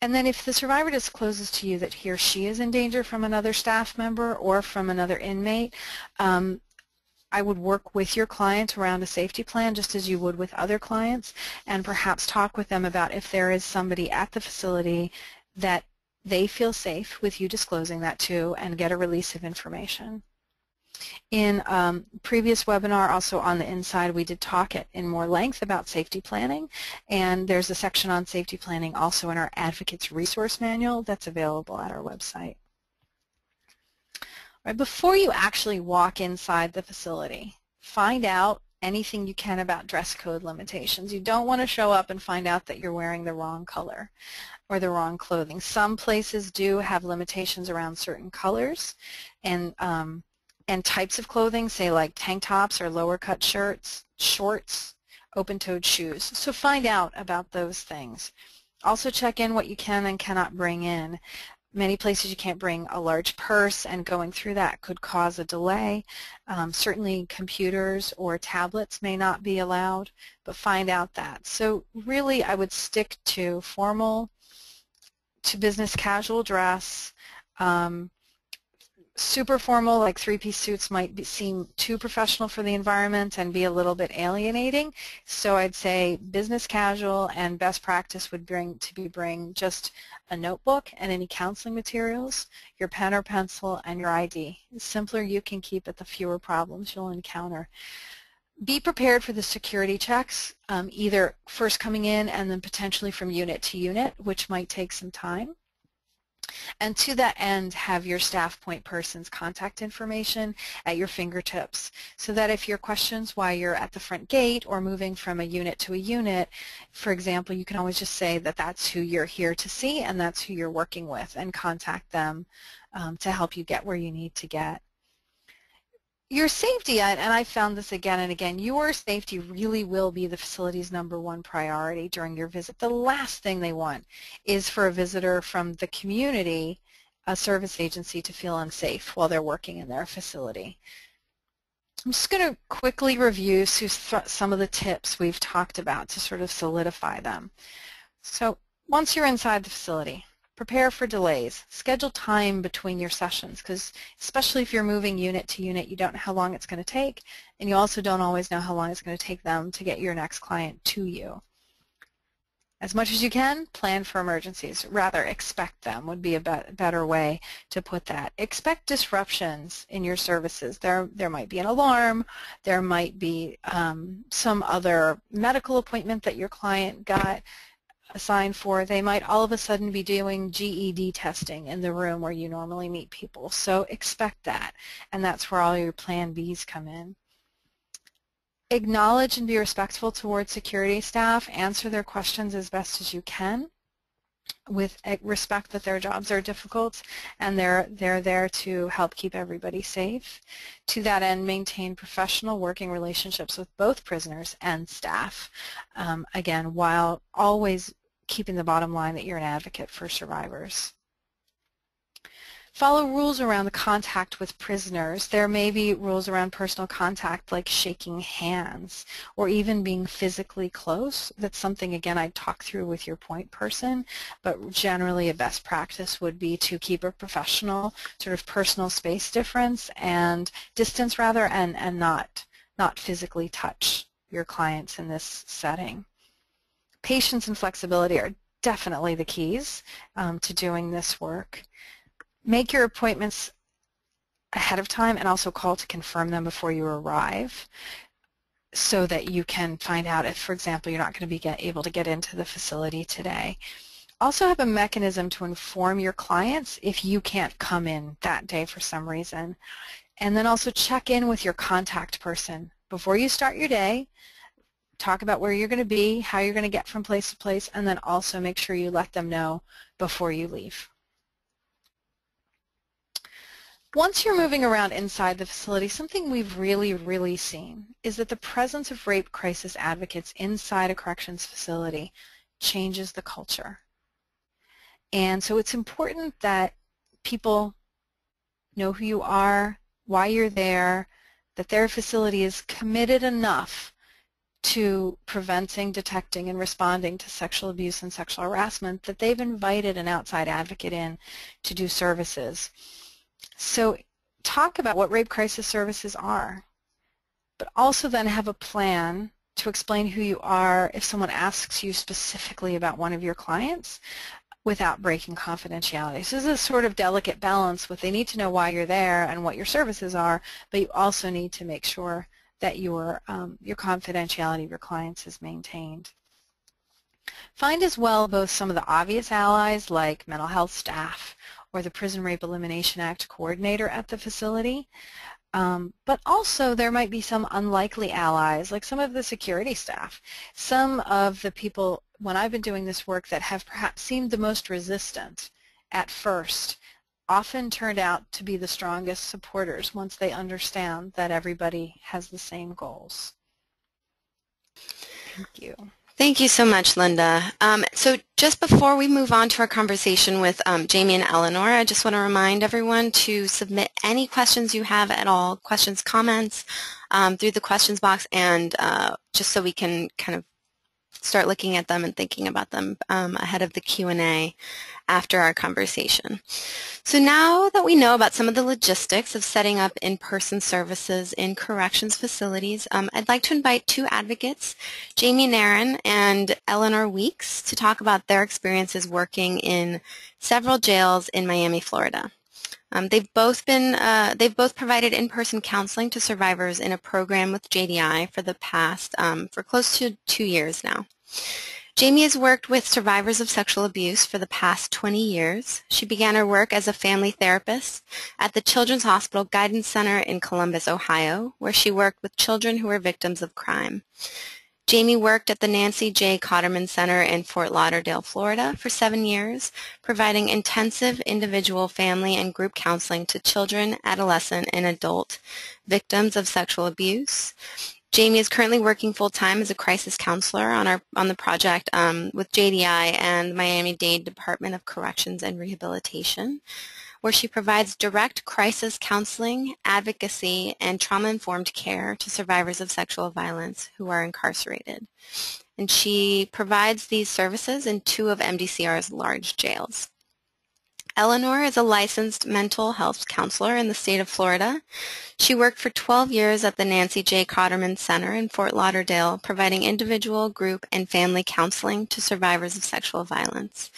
And then if the survivor discloses to you that he or she is in danger from another staff member or from another inmate, um, I would work with your client around a safety plan just as you would with other clients and perhaps talk with them about if there is somebody at the facility that they feel safe with you disclosing that to and get a release of information. In um, previous webinar, also on the inside, we did talk it in more length about safety planning, and there's a section on safety planning also in our Advocates Resource Manual that's available at our website. Right, before you actually walk inside the facility, find out anything you can about dress code limitations. You don't want to show up and find out that you're wearing the wrong color or the wrong clothing. Some places do have limitations around certain colors and um, and types of clothing, say like tank tops or lower cut shirts, shorts, open-toed shoes. So find out about those things. Also check in what you can and cannot bring in. Many places you can't bring a large purse and going through that could cause a delay. Um, certainly computers or tablets may not be allowed, but find out that. So really I would stick to formal to business casual dress, um, super formal, like three-piece suits might be, seem too professional for the environment and be a little bit alienating. So I'd say business casual and best practice would bring to be bring just a notebook and any counseling materials, your pen or pencil, and your ID. The simpler you can keep it, the fewer problems you'll encounter. Be prepared for the security checks, um, either first coming in and then potentially from unit to unit, which might take some time. And to that end, have your staff point person's contact information at your fingertips so that if your questions while you're at the front gate or moving from a unit to a unit, for example, you can always just say that that's who you're here to see and that's who you're working with and contact them um, to help you get where you need to get your safety, and I found this again and again, your safety really will be the facility's number one priority during your visit. The last thing they want is for a visitor from the community, a service agency, to feel unsafe while they're working in their facility. I'm just going to quickly review some of the tips we've talked about to sort of solidify them. So once you're inside the facility, Prepare for delays. Schedule time between your sessions because especially if you're moving unit to unit, you don't know how long it's going to take and you also don't always know how long it's going to take them to get your next client to you. As much as you can, plan for emergencies. Rather, expect them would be a be better way to put that. Expect disruptions in your services. There, there might be an alarm. There might be um, some other medical appointment that your client got assigned for, they might all of a sudden be doing GED testing in the room where you normally meet people. So expect that, and that's where all your plan Bs come in. Acknowledge and be respectful towards security staff. Answer their questions as best as you can with respect that their jobs are difficult and they're, they're there to help keep everybody safe. To that end, maintain professional working relationships with both prisoners and staff, um, again, while always keeping the bottom line that you're an advocate for survivors. Follow rules around contact with prisoners. There may be rules around personal contact like shaking hands or even being physically close. That's something, again, I'd talk through with your point person, but generally a best practice would be to keep a professional sort of personal space difference and distance rather and, and not, not physically touch your clients in this setting. Patience and flexibility are definitely the keys um, to doing this work. Make your appointments ahead of time and also call to confirm them before you arrive so that you can find out if, for example, you're not going to be get, able to get into the facility today. Also have a mechanism to inform your clients if you can't come in that day for some reason. And then also check in with your contact person before you start your day. Talk about where you're going to be, how you're going to get from place to place, and then also make sure you let them know before you leave. Once you're moving around inside the facility, something we've really, really seen is that the presence of rape crisis advocates inside a corrections facility changes the culture. And so it's important that people know who you are, why you're there, that their facility is committed enough to preventing, detecting, and responding to sexual abuse and sexual harassment that they've invited an outside advocate in to do services. So talk about what rape crisis services are, but also then have a plan to explain who you are if someone asks you specifically about one of your clients. without breaking confidentiality. So this is a sort of delicate balance with they need to know why you're there and what your services are, but you also need to make sure that your, um, your confidentiality of your clients is maintained. Find as well both some of the obvious allies like mental health staff or the Prison Rape Elimination Act coordinator at the facility. Um, but also there might be some unlikely allies, like some of the security staff. Some of the people, when I've been doing this work, that have perhaps seemed the most resistant at first, often turned out to be the strongest supporters once they understand that everybody has the same goals. Thank you. Thank you so much, Linda. Um, so just before we move on to our conversation with um, Jamie and Eleanor, I just want to remind everyone to submit any questions you have at all, questions, comments, um, through the questions box, and uh, just so we can kind of start looking at them and thinking about them um, ahead of the Q&A after our conversation. So now that we know about some of the logistics of setting up in-person services in corrections facilities, um, I'd like to invite two advocates, Jamie Nairn and Eleanor Weeks, to talk about their experiences working in several jails in Miami, Florida. Um, they've both been uh, they've both provided in-person counseling to survivors in a program with JDI for the past um, for close to two years now. Jamie has worked with survivors of sexual abuse for the past 20 years. She began her work as a family therapist at the Children's Hospital Guidance Center in Columbus, Ohio, where she worked with children who were victims of crime. Jamie worked at the Nancy J. Cotterman Center in Fort Lauderdale, Florida for seven years, providing intensive individual, family, and group counseling to children, adolescent, and adult victims of sexual abuse. Jamie is currently working full-time as a crisis counselor on, our, on the project um, with JDI and Miami-Dade Department of Corrections and Rehabilitation where she provides direct crisis counseling, advocacy, and trauma-informed care to survivors of sexual violence who are incarcerated. And she provides these services in two of MDCR's large jails. Eleanor is a licensed mental health counselor in the state of Florida. She worked for 12 years at the Nancy J. Cotterman Center in Fort Lauderdale, providing individual, group, and family counseling to survivors of sexual violence.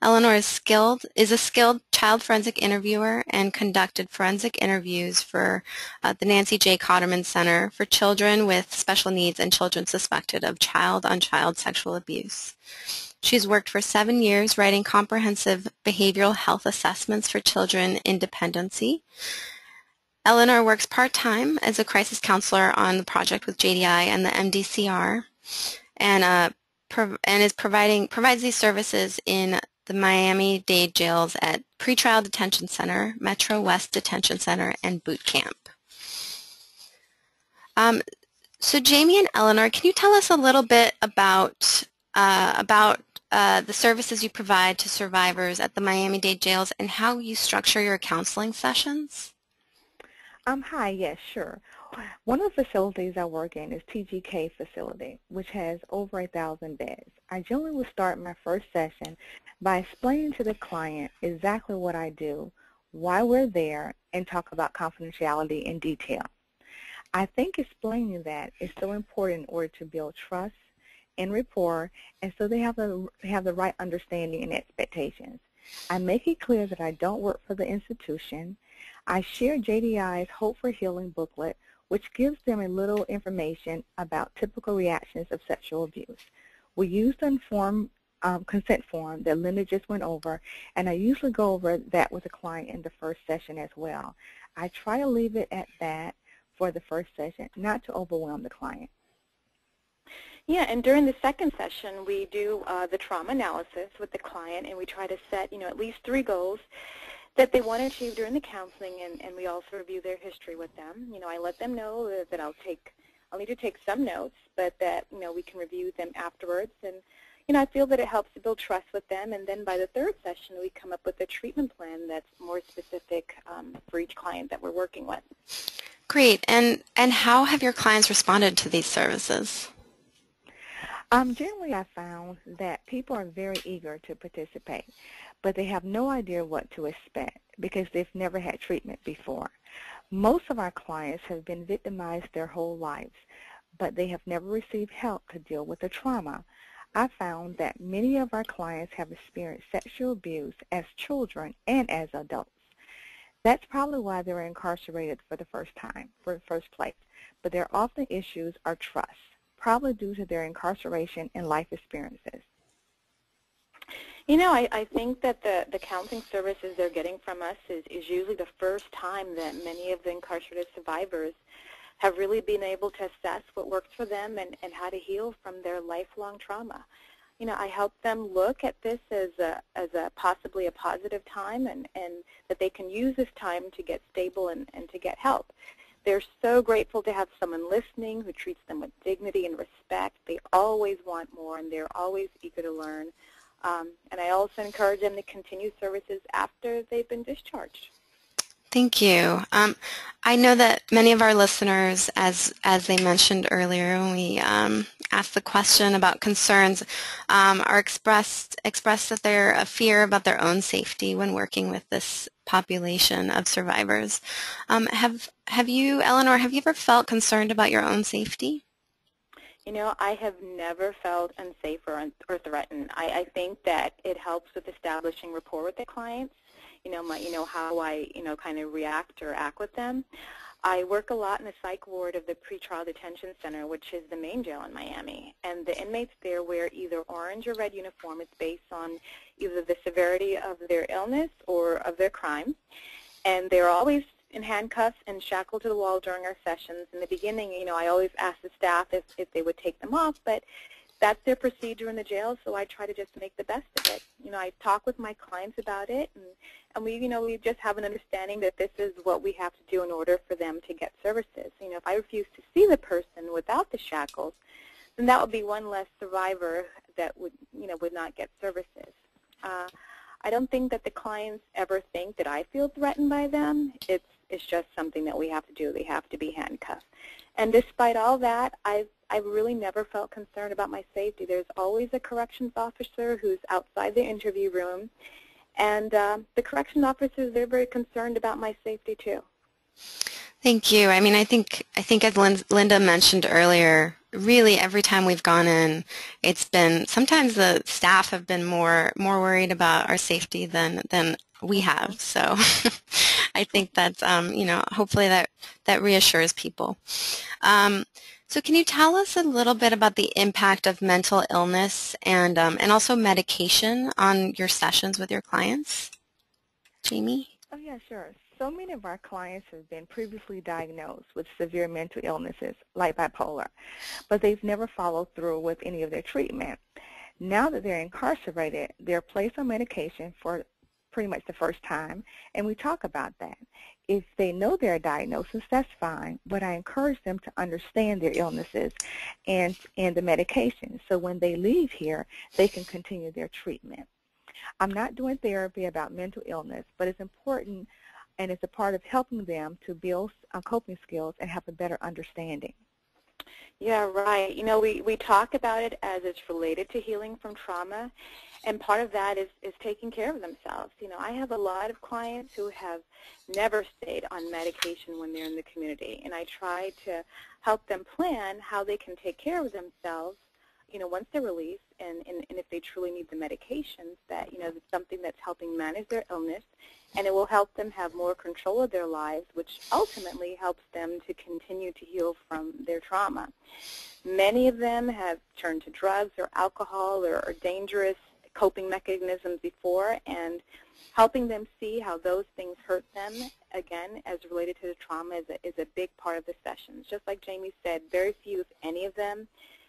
Eleanor is skilled is a skilled child forensic interviewer and conducted forensic interviews for uh, the Nancy J. Cotterman Center for children with special needs and children suspected of child-on-child -child sexual abuse. She's worked for seven years writing comprehensive behavioral health assessments for children in dependency. Eleanor works part-time as a crisis counselor on the project with JDI and the MDCR and uh, and is providing provides these services in the Miami-Dade jails at Pretrial Detention Center, Metro West Detention Center, and Boot Camp. Um, so Jamie and Eleanor, can you tell us a little bit about uh, about uh, the services you provide to survivors at the Miami-Dade jails and how you structure your counseling sessions? Um, hi, yes, sure. One of the facilities I work in is TGK facility, which has over a thousand beds. I generally will start my first session by explaining to the client exactly what I do, why we're there, and talk about confidentiality in detail. I think explaining that is so important in order to build trust and rapport, and so they have the, have the right understanding and expectations. I make it clear that I don't work for the institution. I share JDI's Hope for Healing booklet, which gives them a little information about typical reactions of sexual abuse. We use the informed um, consent form that Linda just went over, and I usually go over that with the client in the first session as well. I try to leave it at that for the first session, not to overwhelm the client. Yeah, and during the second session, we do uh, the trauma analysis with the client, and we try to set, you know, at least three goals that they want to achieve during the counseling, and, and we also review their history with them. You know, I let them know that I'll take, I'll need to take some notes, but that, you know, we can review them afterwards. And, you know, I feel that it helps to build trust with them. And then by the third session, we come up with a treatment plan that's more specific um, for each client that we're working with. Great. And, and how have your clients responded to these services? Um, generally, I found that people are very eager to participate but they have no idea what to expect because they've never had treatment before. Most of our clients have been victimized their whole lives, but they have never received help to deal with the trauma. I found that many of our clients have experienced sexual abuse as children and as adults. That's probably why they're incarcerated for the first time, for the first place. But their often issues are trust, probably due to their incarceration and life experiences. You know, I, I think that the, the counseling services they're getting from us is, is usually the first time that many of the incarcerated survivors have really been able to assess what works for them and, and how to heal from their lifelong trauma. You know, I help them look at this as a, as a possibly a positive time and, and that they can use this time to get stable and, and to get help. They're so grateful to have someone listening who treats them with dignity and respect. They always want more and they're always eager to learn. Um, and I also encourage them to continue services after they've been discharged. Thank you. Um, I know that many of our listeners, as as they mentioned earlier when we um, asked the question about concerns, um, are expressed expressed that they're a fear about their own safety when working with this population of survivors. Um, have have you, Eleanor? Have you ever felt concerned about your own safety? You know, I have never felt unsafe or, or threatened. I, I think that it helps with establishing rapport with the clients. You know, my, you know how I, you know, kind of react or act with them. I work a lot in the psych ward of the pretrial detention center, which is the main jail in Miami. And the inmates there wear either orange or red uniform. It's based on either the severity of their illness or of their crime. And they're always in handcuffs and shackled to the wall during our sessions. In the beginning, you know, I always ask the staff if, if they would take them off, but that's their procedure in the jail, so I try to just make the best of it. You know, I talk with my clients about it, and, and we, you know, we just have an understanding that this is what we have to do in order for them to get services. You know, if I refuse to see the person without the shackles, then that would be one less survivor that would, you know, would not get services. Uh, I don't think that the clients ever think that I feel threatened by them. It's it's just something that we have to do. They have to be handcuffed. And despite all that, I've, I've really never felt concerned about my safety. There's always a corrections officer who's outside the interview room. And uh, the corrections officers, they're very concerned about my safety too. Thank you. I mean, I think I think as Linda mentioned earlier, really every time we've gone in, it's been sometimes the staff have been more more worried about our safety than than we have. So I think that um, you know hopefully that that reassures people. Um, so can you tell us a little bit about the impact of mental illness and um, and also medication on your sessions with your clients, Jamie? Oh yeah, sure. So many of our clients have been previously diagnosed with severe mental illnesses like bipolar, but they've never followed through with any of their treatment. Now that they're incarcerated, they're placed on medication for pretty much the first time, and we talk about that. If they know their diagnosis, that's fine, but I encourage them to understand their illnesses and, and the medication. So when they leave here, they can continue their treatment. I'm not doing therapy about mental illness, but it's important and it's a part of helping them to build uh, coping skills and have a better understanding. Yeah, right. You know, we, we talk about it as it's related to healing from trauma, and part of that is, is taking care of themselves. You know, I have a lot of clients who have never stayed on medication when they're in the community, and I try to help them plan how they can take care of themselves you know, once they're released and, and, and if they truly need the medications, that, you know, it's something that's helping manage their illness and it will help them have more control of their lives, which ultimately helps them to continue to heal from their trauma. Many of them have turned to drugs or alcohol or, or dangerous coping mechanisms before, and helping them see how those things hurt them, again, as related to the trauma, is a, is a big part of the sessions. Just like Jamie said, very few, if any of them,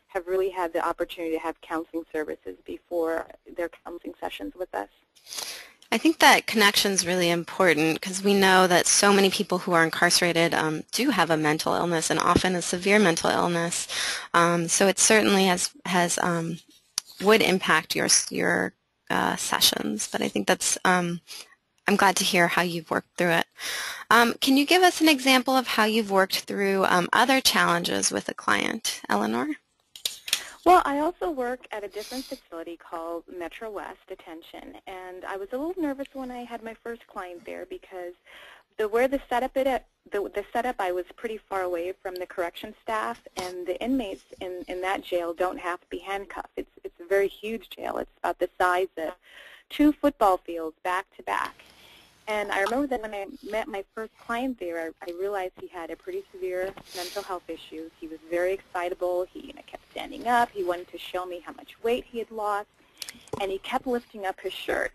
have really had the opportunity to have counseling services before their counseling sessions with us. I think that connection is really important because we know that so many people who are incarcerated um, do have a mental illness and often a severe mental illness. Um, so it certainly has has um, would impact your your uh, sessions. But I think that's um, I'm glad to hear how you've worked through it. Um, can you give us an example of how you've worked through um, other challenges with a client, Eleanor? Well, I also work at a different facility called Metro West Detention, and I was a little nervous when I had my first client there because the where the setup it at, the, the setup I was pretty far away from the correction staff, and the inmates in, in that jail don't have to be handcuffed. It's it's a very huge jail. It's about the size of two football fields back to back. And I remember that when I met my first client there, I, I realized he had a pretty severe mental health issues. He was very excitable. He you know, kept standing up. He wanted to show me how much weight he had lost, and he kept lifting up his shirt.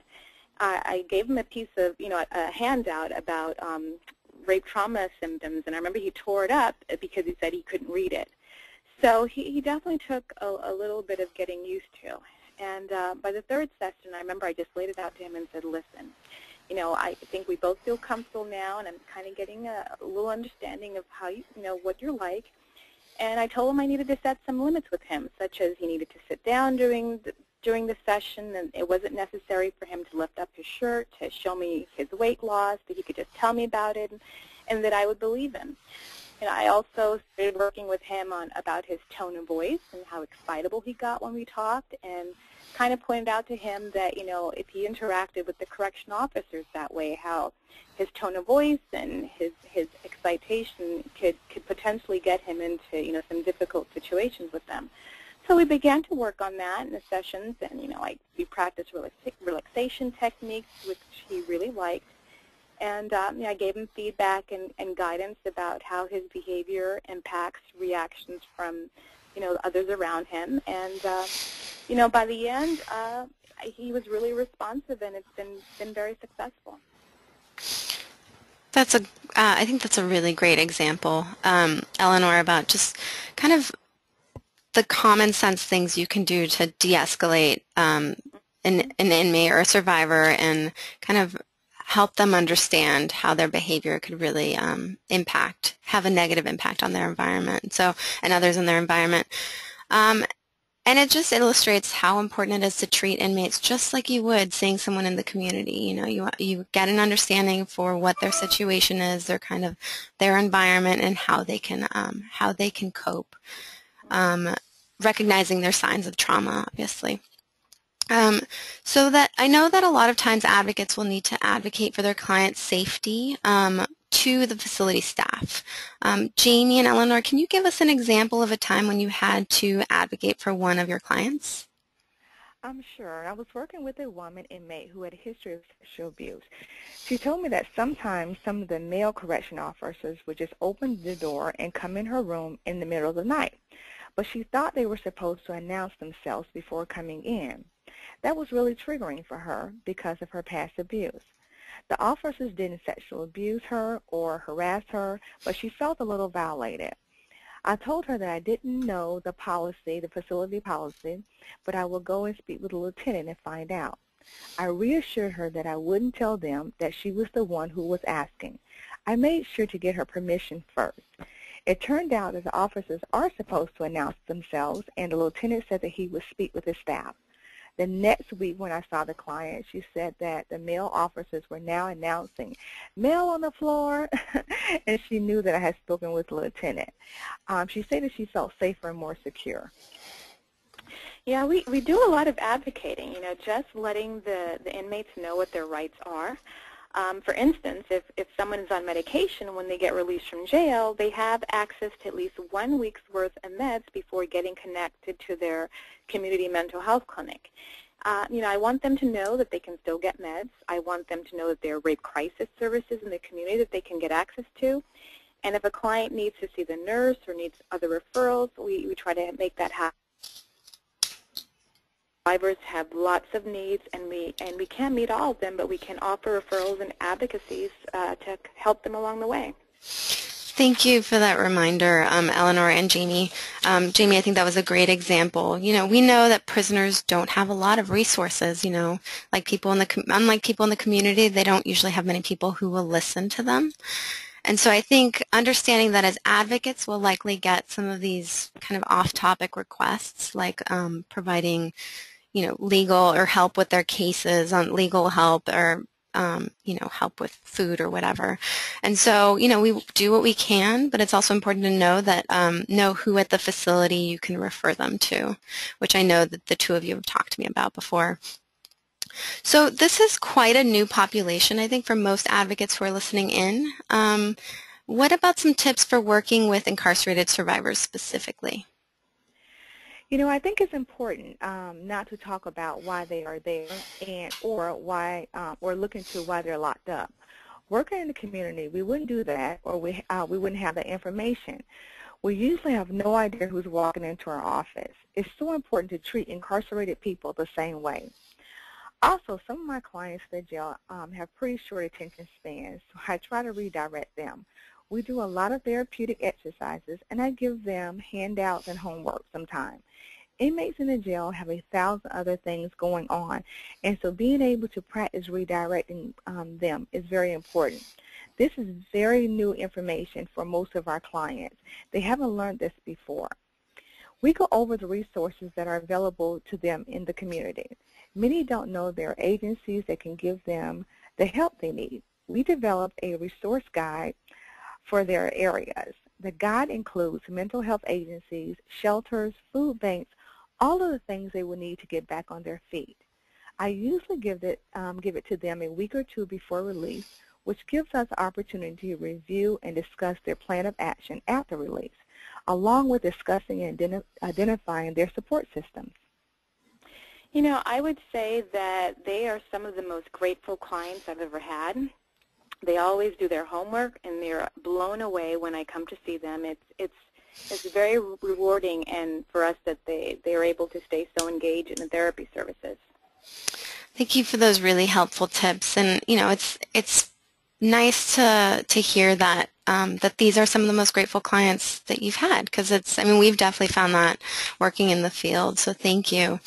I, I gave him a piece of, you know, a, a handout about um, rape trauma symptoms, and I remember he tore it up because he said he couldn't read it. So he, he definitely took a, a little bit of getting used to. And uh, by the third session, I remember I just laid it out to him and said, listen, you know, I think we both feel comfortable now, and I'm kind of getting a, a little understanding of how you, you know, what you're like. And I told him I needed to set some limits with him, such as he needed to sit down during the, during the session, and it wasn't necessary for him to lift up his shirt to show me his weight loss, that he could just tell me about it, and, and that I would believe him. And I also started working with him on about his tone of voice and how excitable he got when we talked, and kind of pointed out to him that, you know, if he interacted with the correction officers that way, how his tone of voice and his, his excitation could, could potentially get him into, you know, some difficult situations with them. So we began to work on that in the sessions, and, you know, I, we practiced relaxation techniques, which he really liked. And um, know, I gave him feedback and, and guidance about how his behavior impacts reactions from you know, others around him. And, uh, you know, by the end, uh, he was really responsive, and it's been, been very successful. That's a, uh, I think that's a really great example, um, Eleanor, about just kind of the common sense things you can do to de-escalate um, an, an inmate or a survivor and kind of help them understand how their behavior could really um, impact, have a negative impact on their environment, so and others in their environment. Um, and it just illustrates how important it is to treat inmates just like you would seeing someone in the community. You know, you you get an understanding for what their situation is, their kind of their environment, and how they can um, how they can cope. Um, recognizing their signs of trauma, obviously. Um, so that I know that a lot of times advocates will need to advocate for their client's safety um, to the facility staff. Um, Jamie and Eleanor, can you give us an example of a time when you had to advocate for one of your clients? I'm sure. I was working with a woman inmate who had a history of sexual abuse. She told me that sometimes some of the male correction officers would just open the door and come in her room in the middle of the night. But she thought they were supposed to announce themselves before coming in. That was really triggering for her because of her past abuse. The officers didn't sexually abuse her or harass her, but she felt a little violated. I told her that I didn't know the policy, the facility policy, but I will go and speak with the lieutenant and find out. I reassured her that I wouldn't tell them that she was the one who was asking. I made sure to get her permission first. It turned out that the officers are supposed to announce themselves, and the lieutenant said that he would speak with his staff. The next week when I saw the client, she said that the male officers were now announcing, male on the floor, and she knew that I had spoken with the lieutenant. Um, she said that she felt safer and more secure. Yeah, we, we do a lot of advocating, you know, just letting the, the inmates know what their rights are. Um, for instance, if, if someone is on medication when they get released from jail, they have access to at least one week's worth of meds before getting connected to their community mental health clinic. Uh, you know, I want them to know that they can still get meds. I want them to know that there are rape crisis services in the community that they can get access to. And if a client needs to see the nurse or needs other referrals, we, we try to make that happen. Survivors have lots of needs, and we and we can't meet all of them, but we can offer referrals and advocacies uh, to help them along the way. Thank you for that reminder, um, Eleanor and Jamie. Um, Jamie, I think that was a great example. You know, we know that prisoners don't have a lot of resources. You know, like people in the unlike people in the community, they don't usually have many people who will listen to them. And so I think understanding that as advocates, we'll likely get some of these kind of off-topic requests, like um, providing you know, legal or help with their cases on legal help or, um, you know, help with food or whatever. And so, you know, we do what we can, but it's also important to know that, um, know who at the facility you can refer them to, which I know that the two of you have talked to me about before. So this is quite a new population, I think, for most advocates who are listening in. Um, what about some tips for working with incarcerated survivors specifically? You know, I think it's important um, not to talk about why they are there and or why um, or look into why they're locked up. Working in the community, we wouldn't do that, or we uh, we wouldn't have that information. We usually have no idea who's walking into our office. It's so important to treat incarcerated people the same way. Also, some of my clients in jail um, have pretty short attention spans, so I try to redirect them. We do a lot of therapeutic exercises, and I give them handouts and homework sometimes. Inmates in the jail have a thousand other things going on, and so being able to practice redirecting um, them is very important. This is very new information for most of our clients. They haven't learned this before. We go over the resources that are available to them in the community. Many don't know there are agencies that can give them the help they need. We developed a resource guide for their areas. The guide includes mental health agencies, shelters, food banks, all of the things they will need to get back on their feet. I usually give it, um, give it to them a week or two before release, which gives us opportunity to review and discuss their plan of action after release, along with discussing and identi identifying their support systems. You know, I would say that they are some of the most grateful clients I've ever had. They always do their homework, and they're blown away when I come to see them. It's it's it's very rewarding and for us that they, they are able to stay so engaged in the therapy services. Thank you for those really helpful tips. And, you know, it's, it's nice to, to hear that, um, that these are some of the most grateful clients that you've had because it's, I mean, we've definitely found that working in the field. So thank you.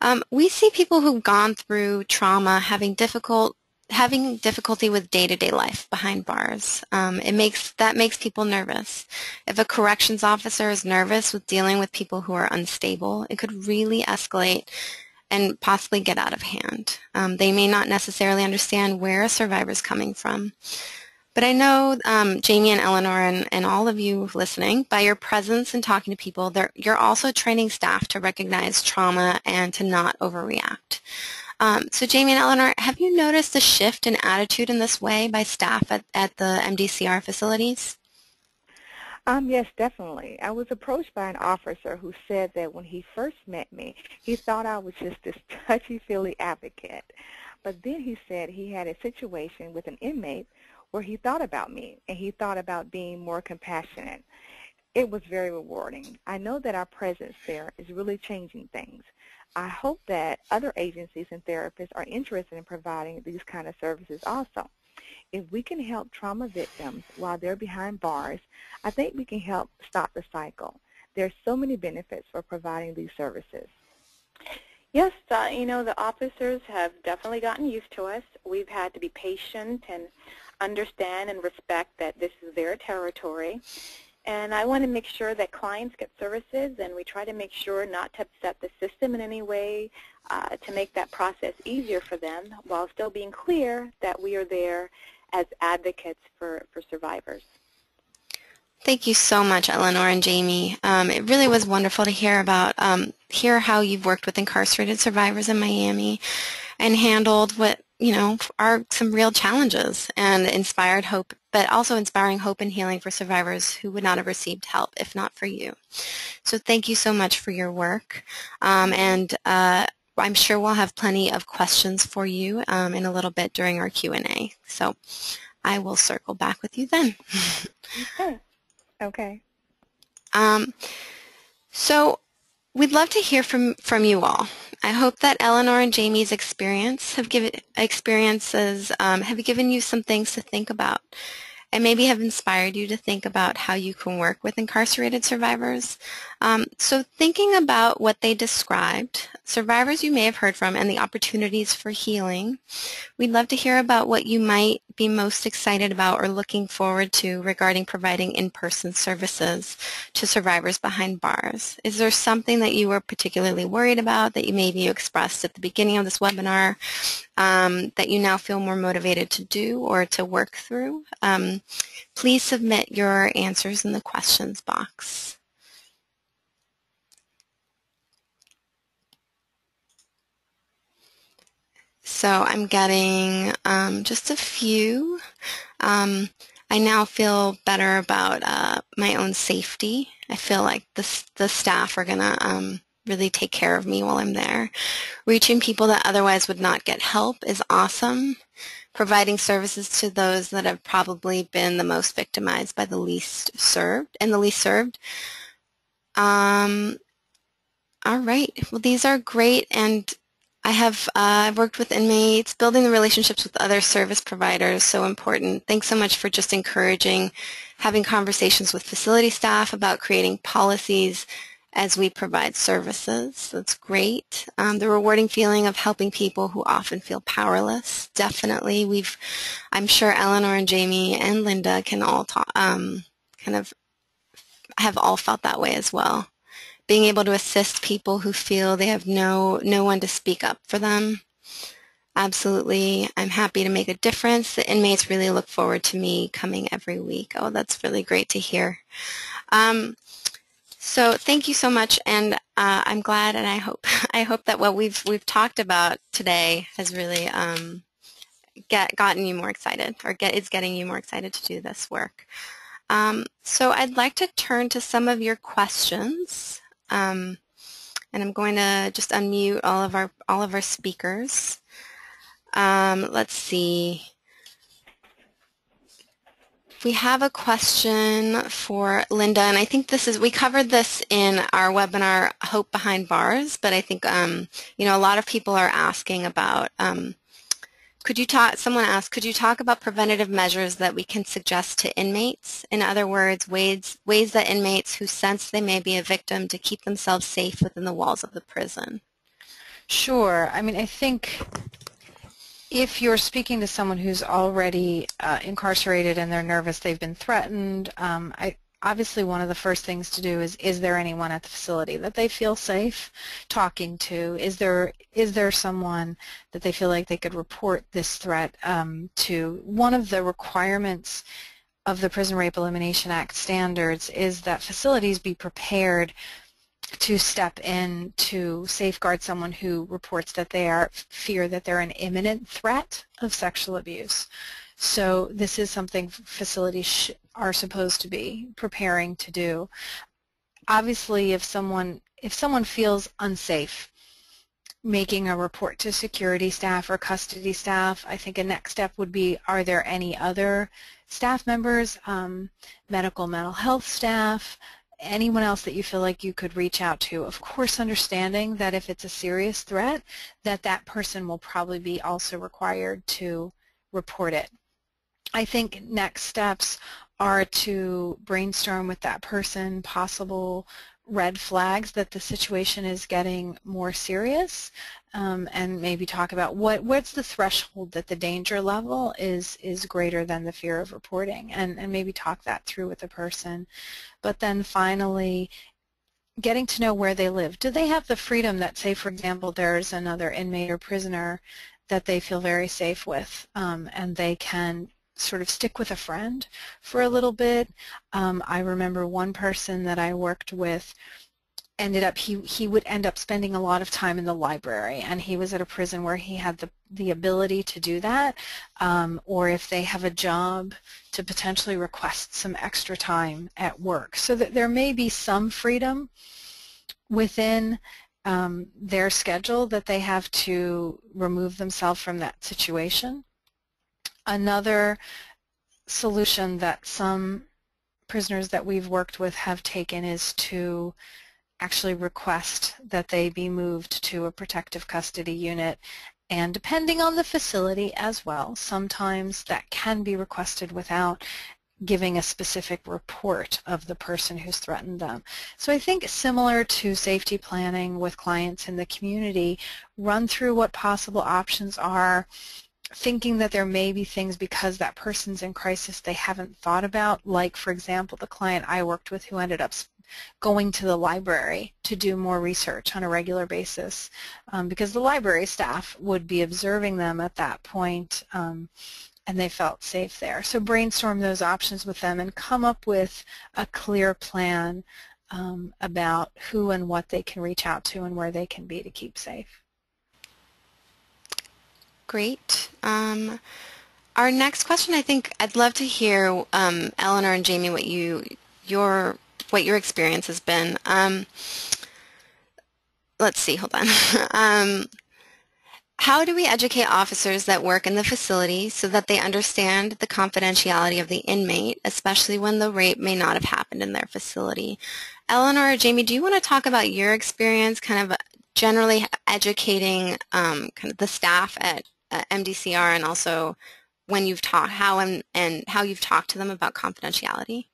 Um, we see people who've gone through trauma having difficult having difficulty with day-to-day life behind bars. Um, it makes that makes people nervous. If a corrections officer is nervous with dealing with people who are unstable, it could really escalate and possibly get out of hand. Um, they may not necessarily understand where a survivor is coming from. But I know, um, Jamie and Eleanor and, and all of you listening, by your presence and talking to people, you're also training staff to recognize trauma and to not overreact. Um, so Jamie and Eleanor, have you noticed a shift in attitude in this way by staff at, at the MDCR facilities? Um, yes, definitely. I was approached by an officer who said that when he first met me, he thought I was just this touchy-feely advocate. But then he said he had a situation with an inmate where he thought about me, and he thought about being more compassionate. It was very rewarding. I know that our presence there is really changing things. I hope that other agencies and therapists are interested in providing these kind of services also. If we can help trauma victims while they're behind bars, I think we can help stop the cycle. There's so many benefits for providing these services. Yes, uh, you know, the officers have definitely gotten used to us. We've had to be patient and understand and respect that this is their territory. And I want to make sure that clients get services, and we try to make sure not to upset the system in any way uh, to make that process easier for them while still being clear that we are there as advocates for, for survivors. Thank you so much, Eleanor and Jamie. Um, it really was wonderful to hear about, um, hear how you've worked with incarcerated survivors in Miami and handled what you know, are some real challenges and inspired hope, but also inspiring hope and healing for survivors who would not have received help if not for you. So thank you so much for your work. Um, and uh, I'm sure we'll have plenty of questions for you um, in a little bit during our Q&A. So I will circle back with you then. okay. Okay. Um, so we'd love to hear from, from you all. I hope that Eleanor and Jamie's experience have given experiences um, have given you some things to think about and maybe have inspired you to think about how you can work with incarcerated survivors. Um, so thinking about what they described, survivors you may have heard from, and the opportunities for healing, we'd love to hear about what you might be most excited about or looking forward to regarding providing in-person services to survivors behind bars. Is there something that you were particularly worried about that you maybe expressed at the beginning of this webinar um, that you now feel more motivated to do or to work through? Um, please submit your answers in the questions box. So I'm getting um, just a few. Um, I now feel better about uh, my own safety. I feel like the, the staff are going to um, really take care of me while I'm there. Reaching people that otherwise would not get help is awesome. Providing services to those that have probably been the most victimized by the least served and the least served. Um, all right. Well, these are great, and I have uh, worked with inmates. Building the relationships with other service providers so important. Thanks so much for just encouraging having conversations with facility staff about creating policies as we provide services. That's great. Um, the rewarding feeling of helping people who often feel powerless. Definitely, we've. I'm sure Eleanor and Jamie and Linda can all talk, um, kind of have all felt that way as well. Being able to assist people who feel they have no no one to speak up for them. Absolutely. I'm happy to make a difference. The inmates really look forward to me coming every week. Oh, that's really great to hear. Um, so thank you so much, and uh, I'm glad, and I hope I hope that what we've we've talked about today has really um, get gotten you more excited, or get is getting you more excited to do this work. Um, so I'd like to turn to some of your questions, um, and I'm going to just unmute all of our all of our speakers. Um, let's see. We have a question for Linda, and I think this is, we covered this in our webinar, Hope Behind Bars, but I think, um, you know, a lot of people are asking about, um, could you talk, someone asked, could you talk about preventative measures that we can suggest to inmates? In other words, ways, ways that inmates who sense they may be a victim to keep themselves safe within the walls of the prison? Sure. I mean, I think if you're speaking to someone who's already uh, incarcerated and they're nervous, they've been threatened, um, I, obviously one of the first things to do is is there anyone at the facility that they feel safe talking to is there is there someone that they feel like they could report this threat um, to one of the requirements of the Prison Rape Elimination Act standards is that facilities be prepared to step in to safeguard someone who reports that they are fear that they're an imminent threat of sexual abuse. So this is something facilities are supposed to be preparing to do. Obviously, if someone if someone feels unsafe making a report to security staff or custody staff, I think a next step would be, are there any other staff members, um, medical mental health staff, anyone else that you feel like you could reach out to. Of course, understanding that if it's a serious threat, that that person will probably be also required to report it. I think next steps are to brainstorm with that person possible red flags that the situation is getting more serious um, and maybe talk about what what's the threshold that the danger level is is greater than the fear of reporting and, and maybe talk that through with the person. But then finally getting to know where they live. Do they have the freedom that say for example there's another inmate or prisoner that they feel very safe with um, and they can sort of stick with a friend for a little bit. Um, I remember one person that I worked with ended up he he would end up spending a lot of time in the library and he was at a prison where he had the the ability to do that um, or if they have a job to potentially request some extra time at work so that there may be some freedom within um, their schedule that they have to remove themselves from that situation another solution that some prisoners that we've worked with have taken is to actually request that they be moved to a protective custody unit and depending on the facility as well, sometimes that can be requested without giving a specific report of the person who's threatened them. So I think similar to safety planning with clients in the community, run through what possible options are, thinking that there may be things because that person's in crisis they haven't thought about, like for example the client I worked with who ended up going to the library to do more research on a regular basis um, because the library staff would be observing them at that point um, and they felt safe there. So brainstorm those options with them and come up with a clear plan um, about who and what they can reach out to and where they can be to keep safe. Great. Um, our next question, I think I'd love to hear, um, Eleanor and Jamie, what you your what your experience has been. Um, let's see, hold on. um, how do we educate officers that work in the facility so that they understand the confidentiality of the inmate, especially when the rape may not have happened in their facility? Eleanor or Jamie, do you want to talk about your experience kind of generally educating um, kind of the staff at uh, MDCR and also when you've talked, how and, and how you've talked to them about confidentiality?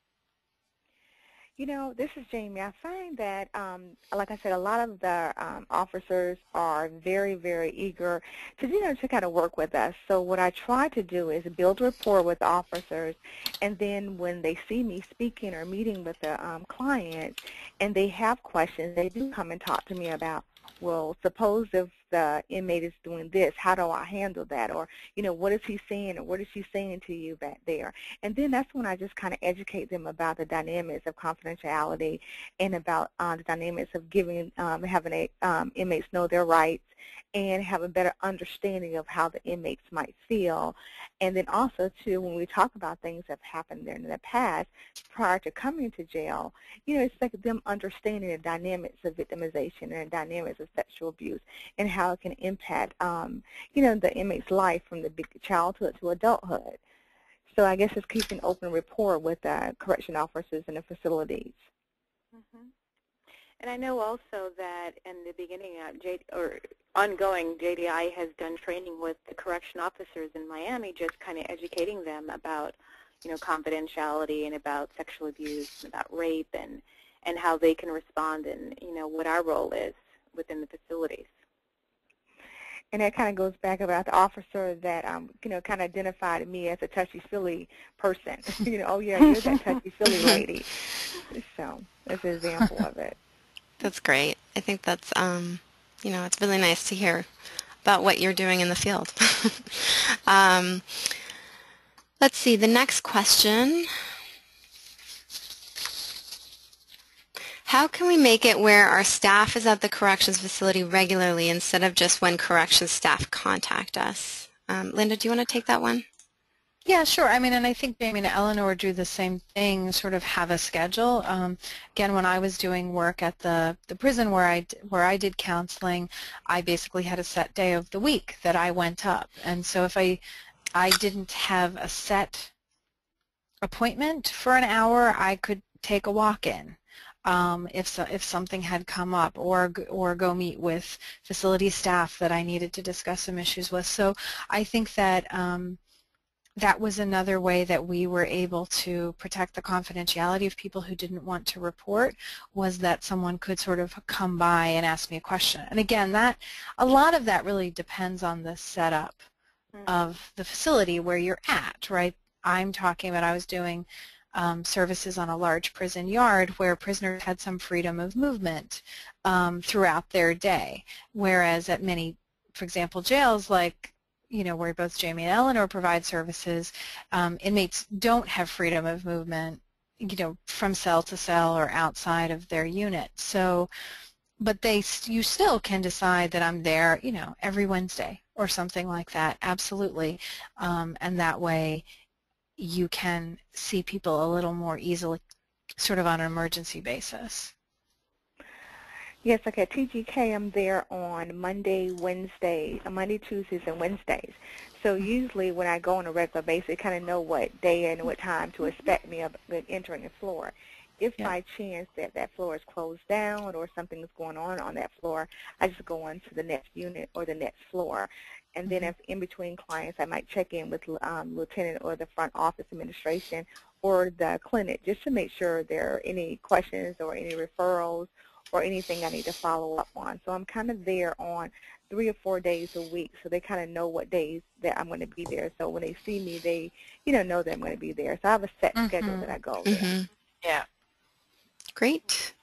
You know, this is Jamie. I find that, um, like I said, a lot of the um, officers are very, very eager to, you know, to kind of work with us. So what I try to do is build rapport with officers, and then when they see me speaking or meeting with a um, client, and they have questions, they do come and talk to me about well, suppose if the inmate is doing this, how do I handle that? Or, you know, what is he saying or what is she saying to you back there? And then that's when I just kind of educate them about the dynamics of confidentiality and about uh, the dynamics of giving, um, having a, um, inmates know their rights and have a better understanding of how the inmates might feel. And then also, too, when we talk about things that have happened there in the past, prior to coming to jail, you know, it's like them understanding the dynamics of victimization and the dynamics of sexual abuse and how it can impact, um, you know, the inmate's life from the childhood to adulthood. So I guess it's keeping open rapport with uh, correction officers in the facilities. Mm -hmm. And I know also that in the beginning, uh, J, or ongoing, JDI has done training with the correction officers in Miami, just kind of educating them about, you know, confidentiality and about sexual abuse and about rape and and how they can respond and you know what our role is within the facilities. And that kind of goes back about the officer that, um, you know, kind of identified me as a touchy-feely person. you know, oh yeah, you're that touchy-feely lady. So that's an example of it. That's great. I think that's, um, you know, it's really nice to hear about what you're doing in the field. um, let's see, the next question. How can we make it where our staff is at the corrections facility regularly instead of just when corrections staff contact us? Um, Linda, do you want to take that one? Yeah, sure. I mean, and I think Jamie and Eleanor do the same thing, sort of have a schedule. Um, again, when I was doing work at the, the prison where I, where I did counseling, I basically had a set day of the week that I went up. And so if I, I didn't have a set appointment for an hour, I could take a walk-in. Um, if so, if something had come up, or or go meet with facility staff that I needed to discuss some issues with. So I think that um, that was another way that we were able to protect the confidentiality of people who didn't want to report was that someone could sort of come by and ask me a question. And again, that a lot of that really depends on the setup mm of the facility where you're at, right? I'm talking about I was doing um, services on a large prison yard where prisoners had some freedom of movement um, throughout their day, whereas at many, for example, jails like you know, where both Jamie and Eleanor provide services, um, inmates don't have freedom of movement, you know, from cell to cell or outside of their unit. So, but they, you still can decide that I'm there, you know, every Wednesday or something like that, absolutely. Um, and that way you can see people a little more easily, sort of on an emergency basis. Yes, okay. TGK, I'm there on Monday, Wednesday, uh, Monday, Tuesdays, and Wednesdays. So mm-hmm. usually when I go on a regular basis, I kind of know what day and what time to expect me of entering the floor. If yeah. by chance that that floor is closed down or something is going on on that floor, I just go on to the next unit or the next floor. And then mm-hmm. if in between clients, I might check in with um, lieutenant or the front office administration or the clinic just to make sure there are any questions or any referrals or anything I need to follow up on. So I'm kind of there on three or four days a week, so they kind of know what days that I'm going to be there. So when they see me, they, you know, know that I'm going to be there. So I have a set mm -hmm. schedule that I go mm -hmm. Yeah. Great.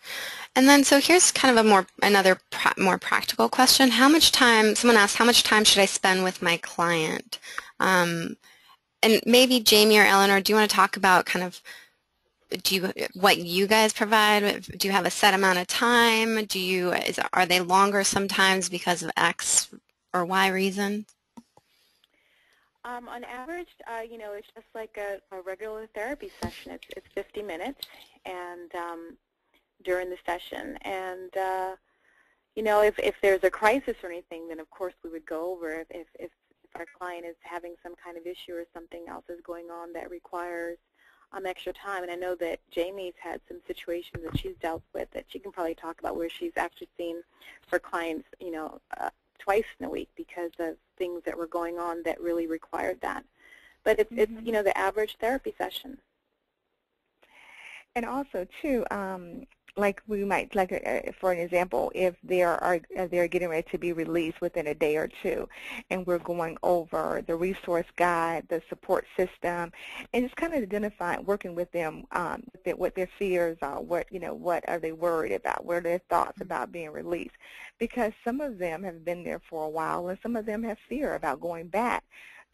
And then, so here's kind of a more another more practical question. How much time? Someone asked, how much time should I spend with my client? Um, and maybe Jamie or Eleanor, do you want to talk about kind of do you what you guys provide do you have a set amount of time do you is, are they longer sometimes because of x or y reason Um, on average, uh, you know, it's just like a, a regular therapy session. It's, it's 50 minutes and um, during the session. And, uh, you know, if, if there's a crisis or anything, then of course we would go over if, if, if our client is having some kind of issue or something else is going on that requires um, extra time. And I know that Jamie's had some situations that she's dealt with that she can probably talk about where she's actually seen her clients, you know, uh, twice in a week because of things that were going on that really required that. But it's, mm -hmm. it's mm-hmm. you know, the average therapy session. And also, too, um, like we might, like uh, for an example, if they are uh, they're getting ready to be released within a day or two, and we're going over the resource guide, the support system, and just kind of identifying, working with them, um, what their fears are, what you know, what are they worried about, what are their thoughts about being released, because some of them have been there for a while, and some of them have fear about going back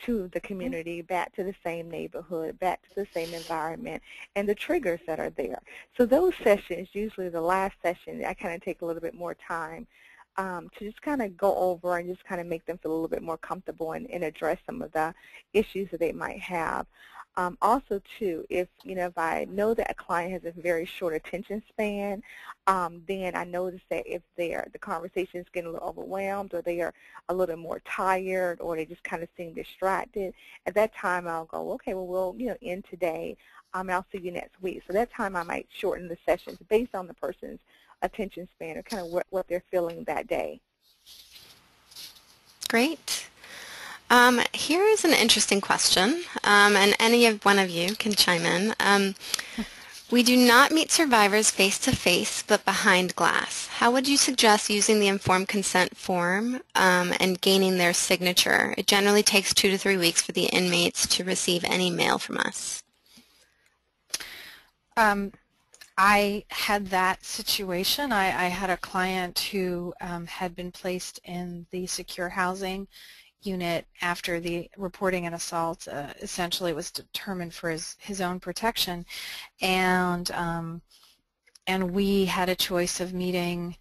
to the community, back to the same neighborhood, back to the same environment, and the triggers that are there. So those sessions, usually the last session, I kind of take a little bit more time um, to just kind of go over and just kind of make them feel a little bit more comfortable and, and address some of the issues that they might have. Um, also, too, if you know if I know that a client has a very short attention span, um, then I notice that if they're the conversation is getting a little overwhelmed, or they are a little more tired, or they just kind of seem distracted, at that time I'll go, okay, well we'll you know end today. Um, I'll see you next week. So that time I might shorten the sessions based on the person's attention span or kind of what, what they're feeling that day. Great. Um, here is an interesting question, um, and any of one of you can chime in. Um, we do not meet survivors face-to-face, but behind glass. How would you suggest using the informed consent form um, and gaining their signature? It generally takes two to three weeks for the inmates to receive any mail from us. Um, I had that situation. I, I, had a client who um, had been placed in the secure housing unit after the reporting an assault uh, essentially was determined for his, his own protection. And um, and we had a choice of meeting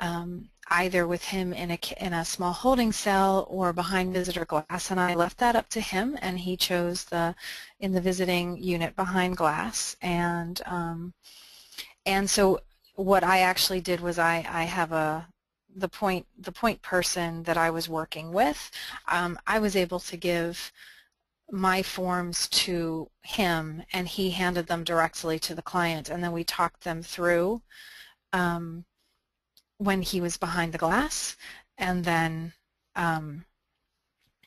um, either with him in a, in a small holding cell or behind visitor glass. And I left that up to him and he chose the in the visiting unit behind glass. And um, and so what I actually did was I, I have a the point the point person that I was working with, um, I was able to give my forms to him and he handed them directly to the client and then we talked them through um, when he was behind the glass and then um,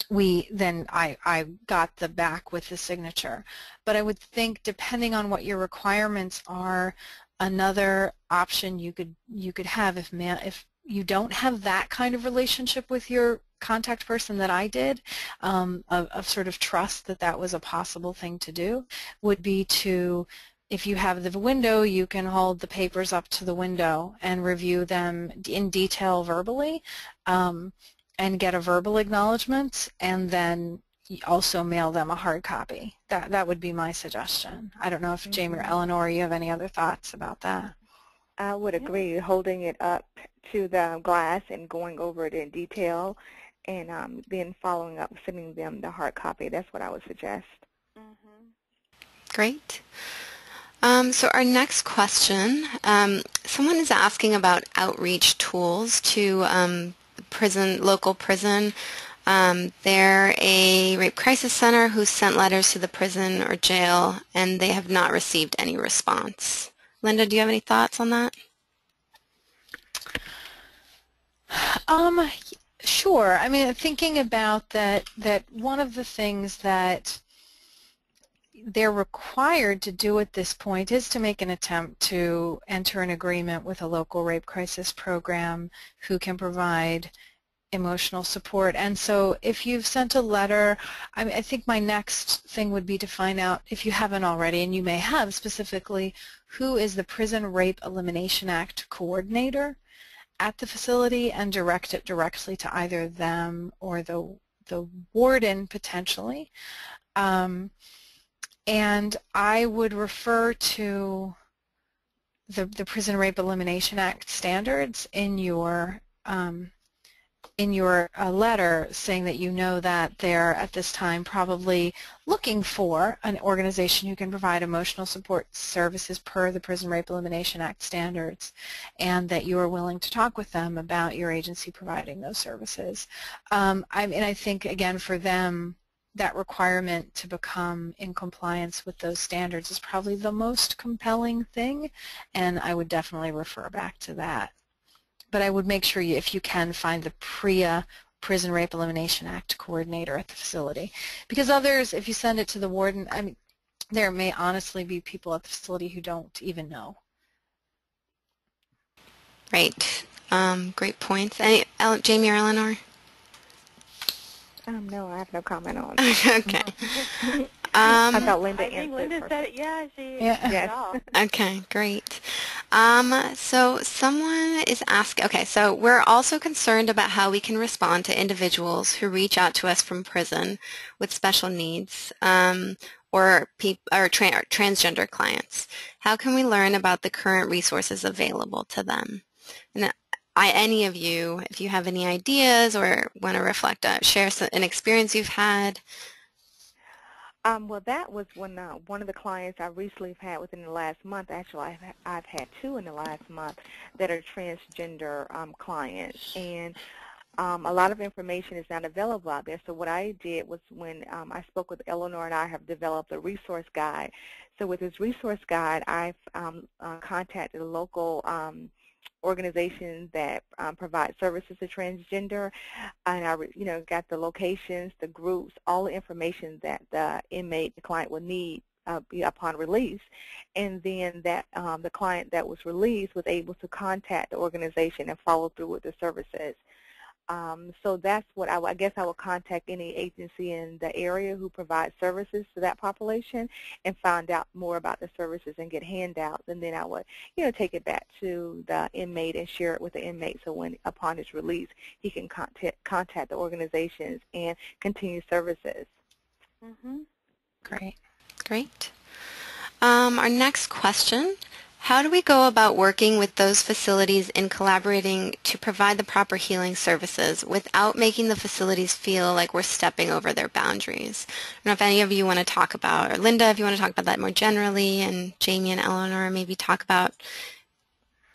we then I, I got the back with the signature. But I would think depending on what your requirements are, another option you could you could have if if you don't have that kind of relationship with your contact person that I did, um, of, of sort of trust that that was a possible thing to do, would be to if you have the window, you can hold the papers up to the window and review them in detail verbally um, and get a verbal acknowledgement and then also mail them a hard copy. That, that would be my suggestion. I don't know if Jamie or mm-hmm. Eleanor, you have any other thoughts about that? I would agree. Holding it up to the glass and going over it in detail and um, then following up, sending them the hard copy. That's what I would suggest. Mm -hmm. Great. Um, so our next question, um, someone is asking about outreach tools to um, prison, local prison. Um, they're a rape crisis center who sent letters to the prison or jail, and they have not received any response. Linda, do you have any thoughts on that? Um, sure. I mean, thinking about that, that one of the things that they're required to do at this point is to make an attempt to enter an agreement with a local rape crisis program who can provide emotional support. And so if you've sent a letter, I, mean, I think my next thing would be to find out, if you haven't already, and you may have specifically, who is the Prison Rape Elimination Act coordinator at the facility and direct it directly to either them or the, the warden potentially. Um, and I would refer to the, the Prison Rape Elimination Act standards in your um, in your uh, letter saying that you know that they're at this time probably looking for an organization who can provide emotional support services per the Prison Rape Elimination Act standards and that you are willing to talk with them about your agency providing those services. Um, I mean, I think, again, for them, that requirement to become in compliance with those standards is probably the most compelling thing, and I would definitely refer back to that. But I would make sure you, if you can, find the PREA Prison Rape Elimination Act coordinator at the facility. Because others, if you send it to the warden, I mean, there may honestly be people at the facility who don't even know. Right. Um, great points. Any, Jamie or Eleanor? Um, no, I have no comment on okay. Um, I thought Linda I think Linda first. said it. Yeah, she yeah. Yes. okay, great. Um, so someone is asking, okay, so we're also concerned about how we can respond to individuals who reach out to us from prison with special needs um, or, or, tra or transgender clients. How can we learn about the current resources available to them? And I, any of you, if you have any ideas or want to reflect, uh, share some, an experience you've had, um, well, that was when uh, one of the clients I recently have had within the last month. Actually, I've, I've had two in the last month that are transgender um, clients, and um, a lot of information is not available out there. So what I did was when um, I spoke with Eleanor and I have developed a resource guide. So with this resource guide, I've um, uh, contacted a local um, organizations that um, provide services to transgender, and I, you know, got the locations, the groups, all the information that the inmate, the client will need uh, upon release, and then that um, the client that was released was able to contact the organization and follow through with the services. Um, so that's what I, I, guess I would contact any agency in the area who provides services to that population and find out more about the services and get handouts. And then I would, you know, take it back to the inmate and share it with the inmate so when upon his release he can contact, contact the organizations and continue services. Mm -hmm. Great. Great. Um, our next question how do we go about working with those facilities in collaborating to provide the proper healing services without making the facilities feel like we're stepping over their boundaries? I don't know if any of you want to talk about, or Linda, if you want to talk about that more generally, and Jamie and Eleanor maybe talk about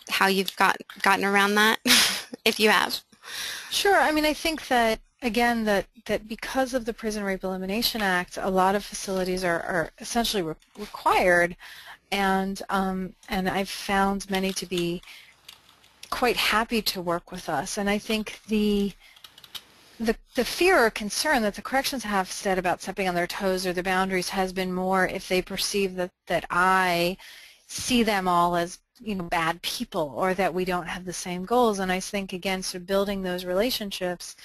how you've got gotten around that, if you have. Sure. I mean, I think that again that that because of the Prison Rape Elimination Act, a lot of facilities are, are essentially re required and um, and I've found many to be quite happy to work with us. And I think the the, the fear or concern that the corrections have said about stepping on their toes or their boundaries has been more if they perceive that, that I see them all as you know bad people or that we don't have the same goals and I think again sort of building those relationships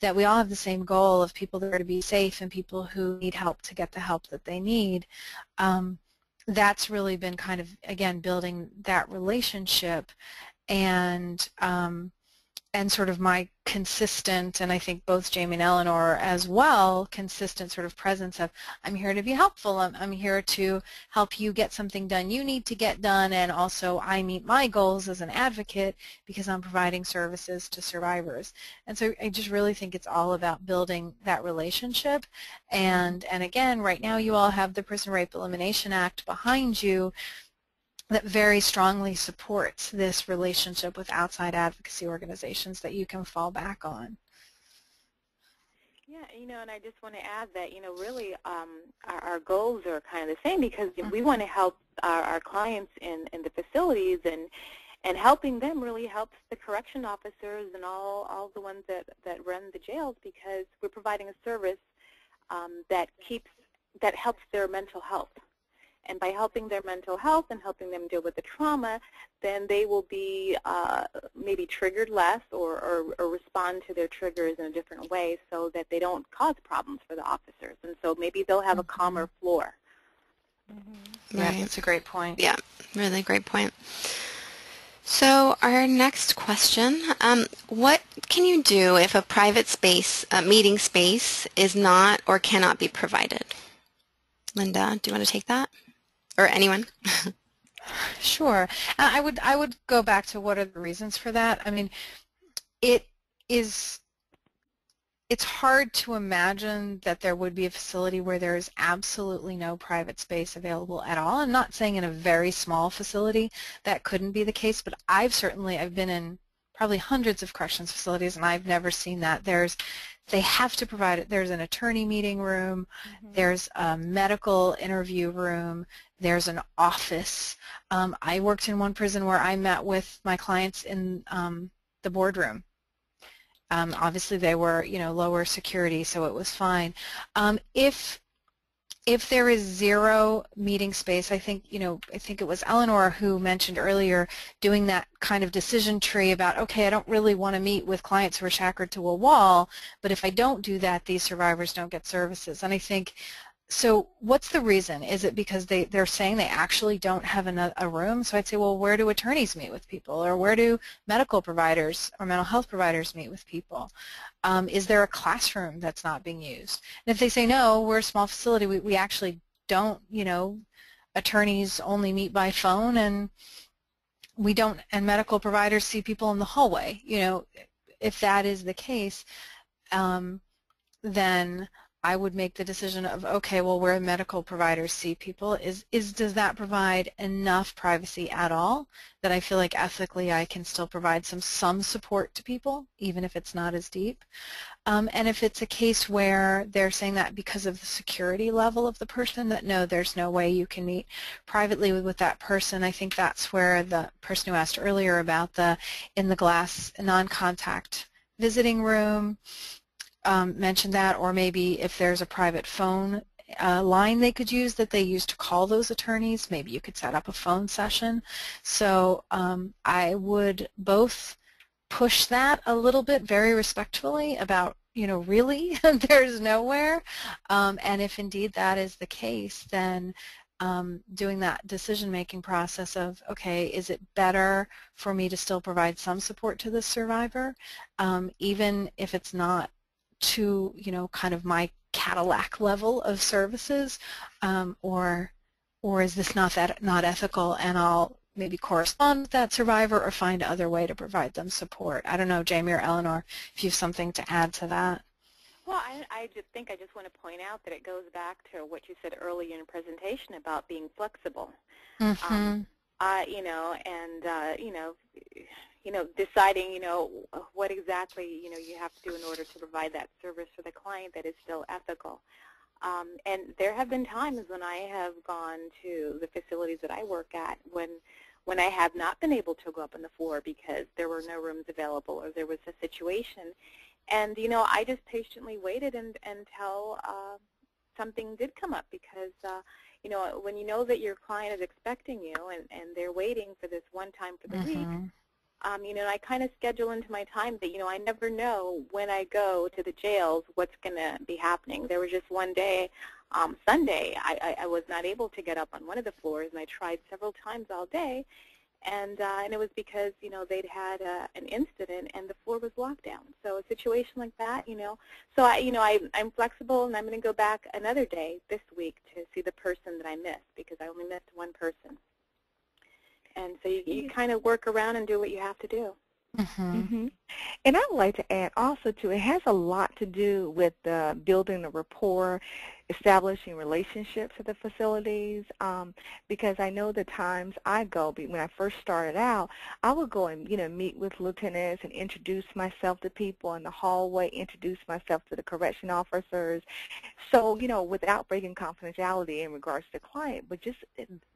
that we all have the same goal of people that are to be safe and people who need help to get the help that they need um, that's really been kind of, again, building that relationship. And um, and sort of my consistent, and I think both Jamie and Eleanor as well, consistent sort of presence of I'm here to be helpful, I'm, I'm here to help you get something done you need to get done, and also I meet my goals as an advocate because I'm providing services to survivors. And so I just really think it's all about building that relationship. And, and again, right now you all have the Prison Rape Elimination Act behind you, that very strongly supports this relationship with outside advocacy organizations that you can fall back on. Yeah, you know, and I just want to add that, you know, really um, our, our, goals are kind of the same because we want to help our, our, clients in, in the facilities and and helping them really helps the correction officers and all, all the ones that, that run the jails because we're providing a service um, that keeps, that helps their mental health. And by helping their mental health and helping them deal with the trauma, then they will be uh, maybe triggered less or, or, or, respond to their triggers in a different way so that they don't cause problems for the officers. And so maybe they'll have a mm-hmm. calmer floor. Mm -hmm. Right. Yeah, that's a great point. Yeah, really great point. So our next question, um, what can you do if a private space, a meeting space, is not or cannot be provided? Linda, do you want to take that? Or anyone? sure. Uh, I would I would go back to what are the reasons for that. I mean, it is it's hard to imagine that there would be a facility where there is absolutely no private space available at all. I'm not saying in a very small facility that couldn't be the case, but I've certainly, I've been in probably hundreds of corrections facilities and I've never seen that. There's, they have to provide it. There's an attorney meeting room, mm -hmm. there's a medical interview room, there's an office. Um, I worked in one prison where I met with my clients in um, the boardroom um, obviously, they were, you know, lower security, so it was fine. Um, if if there is zero meeting space, I think, you know, I think it was Eleanor who mentioned earlier doing that kind of decision tree about, okay, I don't really want to meet with clients who are shackled to a wall, but if I don't do that, these survivors don't get services. And I think so what's the reason? Is it because they, they're saying they actually don't have a, a room? So I'd say, well, where do attorneys meet with people? Or where do medical providers or mental health providers meet with people? Um, is there a classroom that's not being used? And if they say, no, we're a small facility, we, we actually don't, you know, attorneys only meet by phone and we don't, and medical providers see people in the hallway, you know, if that is the case, um, then I would make the decision of, okay, well, where medical providers see people, is, is does that provide enough privacy at all that I feel like ethically I can still provide some, some support to people, even if it's not as deep? Um, and if it's a case where they're saying that because of the security level of the person, that no, there's no way you can meet privately with, with that person, I think that's where the person who asked earlier about the in the glass non-contact visiting room, um, mentioned that, or maybe if there's a private phone uh, line they could use that they use to call those attorneys, maybe you could set up a phone session. So um, I would both push that a little bit very respectfully about you know, really, there's nowhere. Um, and if indeed that is the case, then um, doing that decision-making process of, okay, is it better for me to still provide some support to the survivor, um, even if it's not to, you know, kind of my Cadillac level of services, um, or or is this not that not ethical and I'll maybe correspond with that survivor or find other way to provide them support. I don't know, Jamie or Eleanor, if you have something to add to that. Well, I, I just think I just want to point out that it goes back to what you said earlier in your presentation about being flexible. Mm -hmm. um, uh, you know, and, uh, you know, you know, deciding, you know, what exactly, you know, you have to do in order to provide that service for the client that is still ethical. Um, and there have been times when I have gone to the facilities that I work at when when I have not been able to go up on the floor because there were no rooms available or there was a situation. And, you know, I just patiently waited and, until uh, something did come up because, uh, you know, when you know that your client is expecting you and, and they're waiting for this one time for the mm -hmm. week, um, you know, I kind of schedule into my time that, you know, I never know when I go to the jails what's going to be happening. There was just one day, um, Sunday, I, I, I was not able to get up on one of the floors, and I tried several times all day, and uh, and it was because you know they'd had uh, an incident and the floor was locked down. So a situation like that, you know, so I you know I I'm flexible and I'm going to go back another day this week to see the person that I missed because I only missed one person. And so you, you kind of work around and do what you have to do. Mm -hmm. Mm -hmm. And I would like to add also to it has a lot to do with uh, building the rapport establishing relationships at the facilities um, because I know the times I go, when I first started out, I would go and, you know, meet with lieutenants and introduce myself to people in the hallway, introduce myself to the correction officers. So, you know, without breaking confidentiality in regards to the client, but just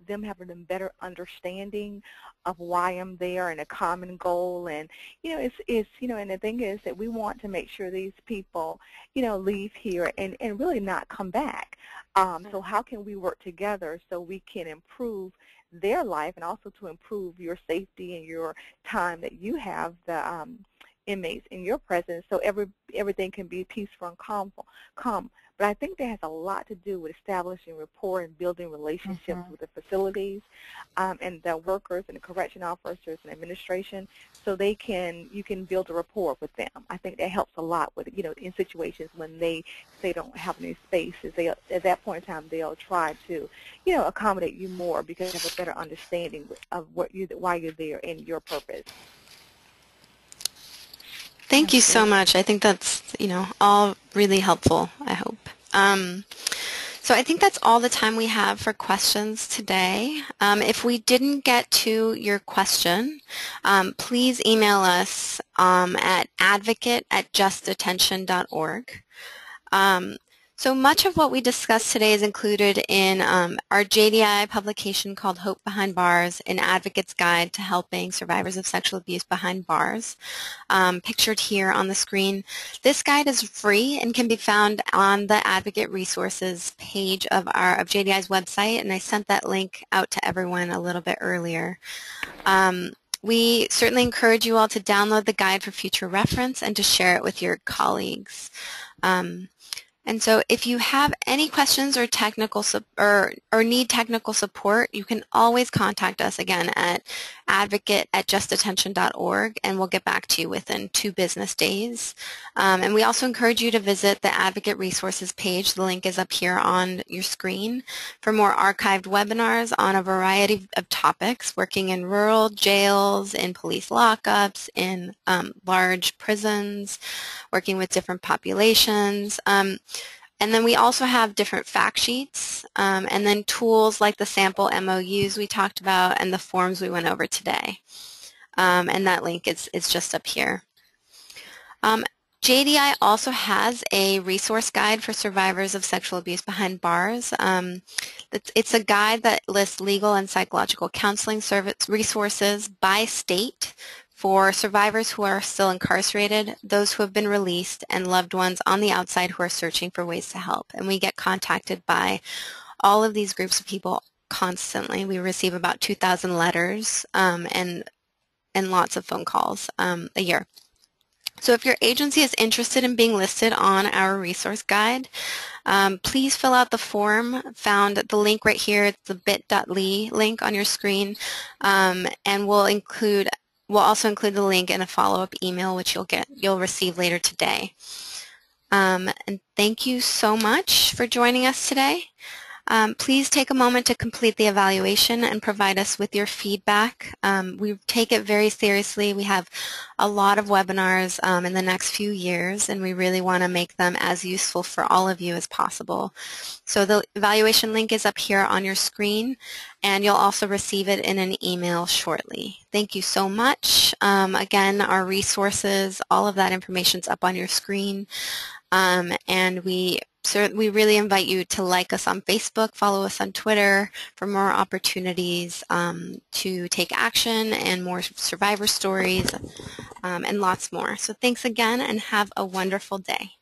them having a better understanding of why I'm there and a common goal. And, you know, it's, it's, you know, and the thing is that we want to make sure these people, you know, leave here and, and really not come back back. Um, so how can we work together so we can improve their life and also to improve your safety and your time that you have the um, inmates in your presence so every everything can be peaceful and calm. calm. But I think that has a lot to do with establishing rapport and building relationships mm -hmm. with the facilities um, and the workers and the correction officers and administration so they can you can build a rapport with them. I think that helps a lot with you know in situations when they they don't have any spaces. They at that point in time they'll try to you know accommodate you more because they have a better understanding of what you why you're there and your purpose. Thank you so much. I think that's, you know, all really helpful, I hope. Um, so I think that's all the time we have for questions today. Um, if we didn't get to your question, um, please email us um, at advocate at justdetention.org. Um, so much of what we discussed today is included in um, our JDI publication called Hope Behind Bars, an advocate's guide to helping survivors of sexual abuse behind bars, um, pictured here on the screen. This guide is free and can be found on the Advocate Resources page of our of JDI's website, and I sent that link out to everyone a little bit earlier. Um, we certainly encourage you all to download the guide for future reference and to share it with your colleagues. Um, and so if you have any questions or technical or, or need technical support, you can always contact us again at advocate at justdetention.org and we'll get back to you within two business days. Um, and we also encourage you to visit the Advocate Resources page. The link is up here on your screen for more archived webinars on a variety of topics, working in rural jails, in police lockups, in um, large prisons, working with different populations. Um, and then we also have different fact sheets um, and then tools like the sample MOUs we talked about and the forms we went over today. Um, and that link is, is just up here. Um, JDI also has a resource guide for survivors of sexual abuse behind bars. Um, it's a guide that lists legal and psychological counseling service resources by state for survivors who are still incarcerated, those who have been released, and loved ones on the outside who are searching for ways to help. And we get contacted by all of these groups of people constantly. We receive about 2,000 letters um, and, and lots of phone calls um, a year. So if your agency is interested in being listed on our resource guide, um, please fill out the form found at the link right here. It's the bit.ly link on your screen, um, and we'll include We'll also include the link in a follow-up email, which you'll get you'll receive later today. Um, and thank you so much for joining us today. Um, please take a moment to complete the evaluation and provide us with your feedback. Um, we take it very seriously. We have a lot of webinars um, in the next few years, and we really want to make them as useful for all of you as possible. So the evaluation link is up here on your screen, and you'll also receive it in an email shortly. Thank you so much. Um, again, our resources, all of that information is up on your screen, um, and we so we really invite you to like us on Facebook, follow us on Twitter for more opportunities um, to take action and more survivor stories um, and lots more. So thanks again and have a wonderful day.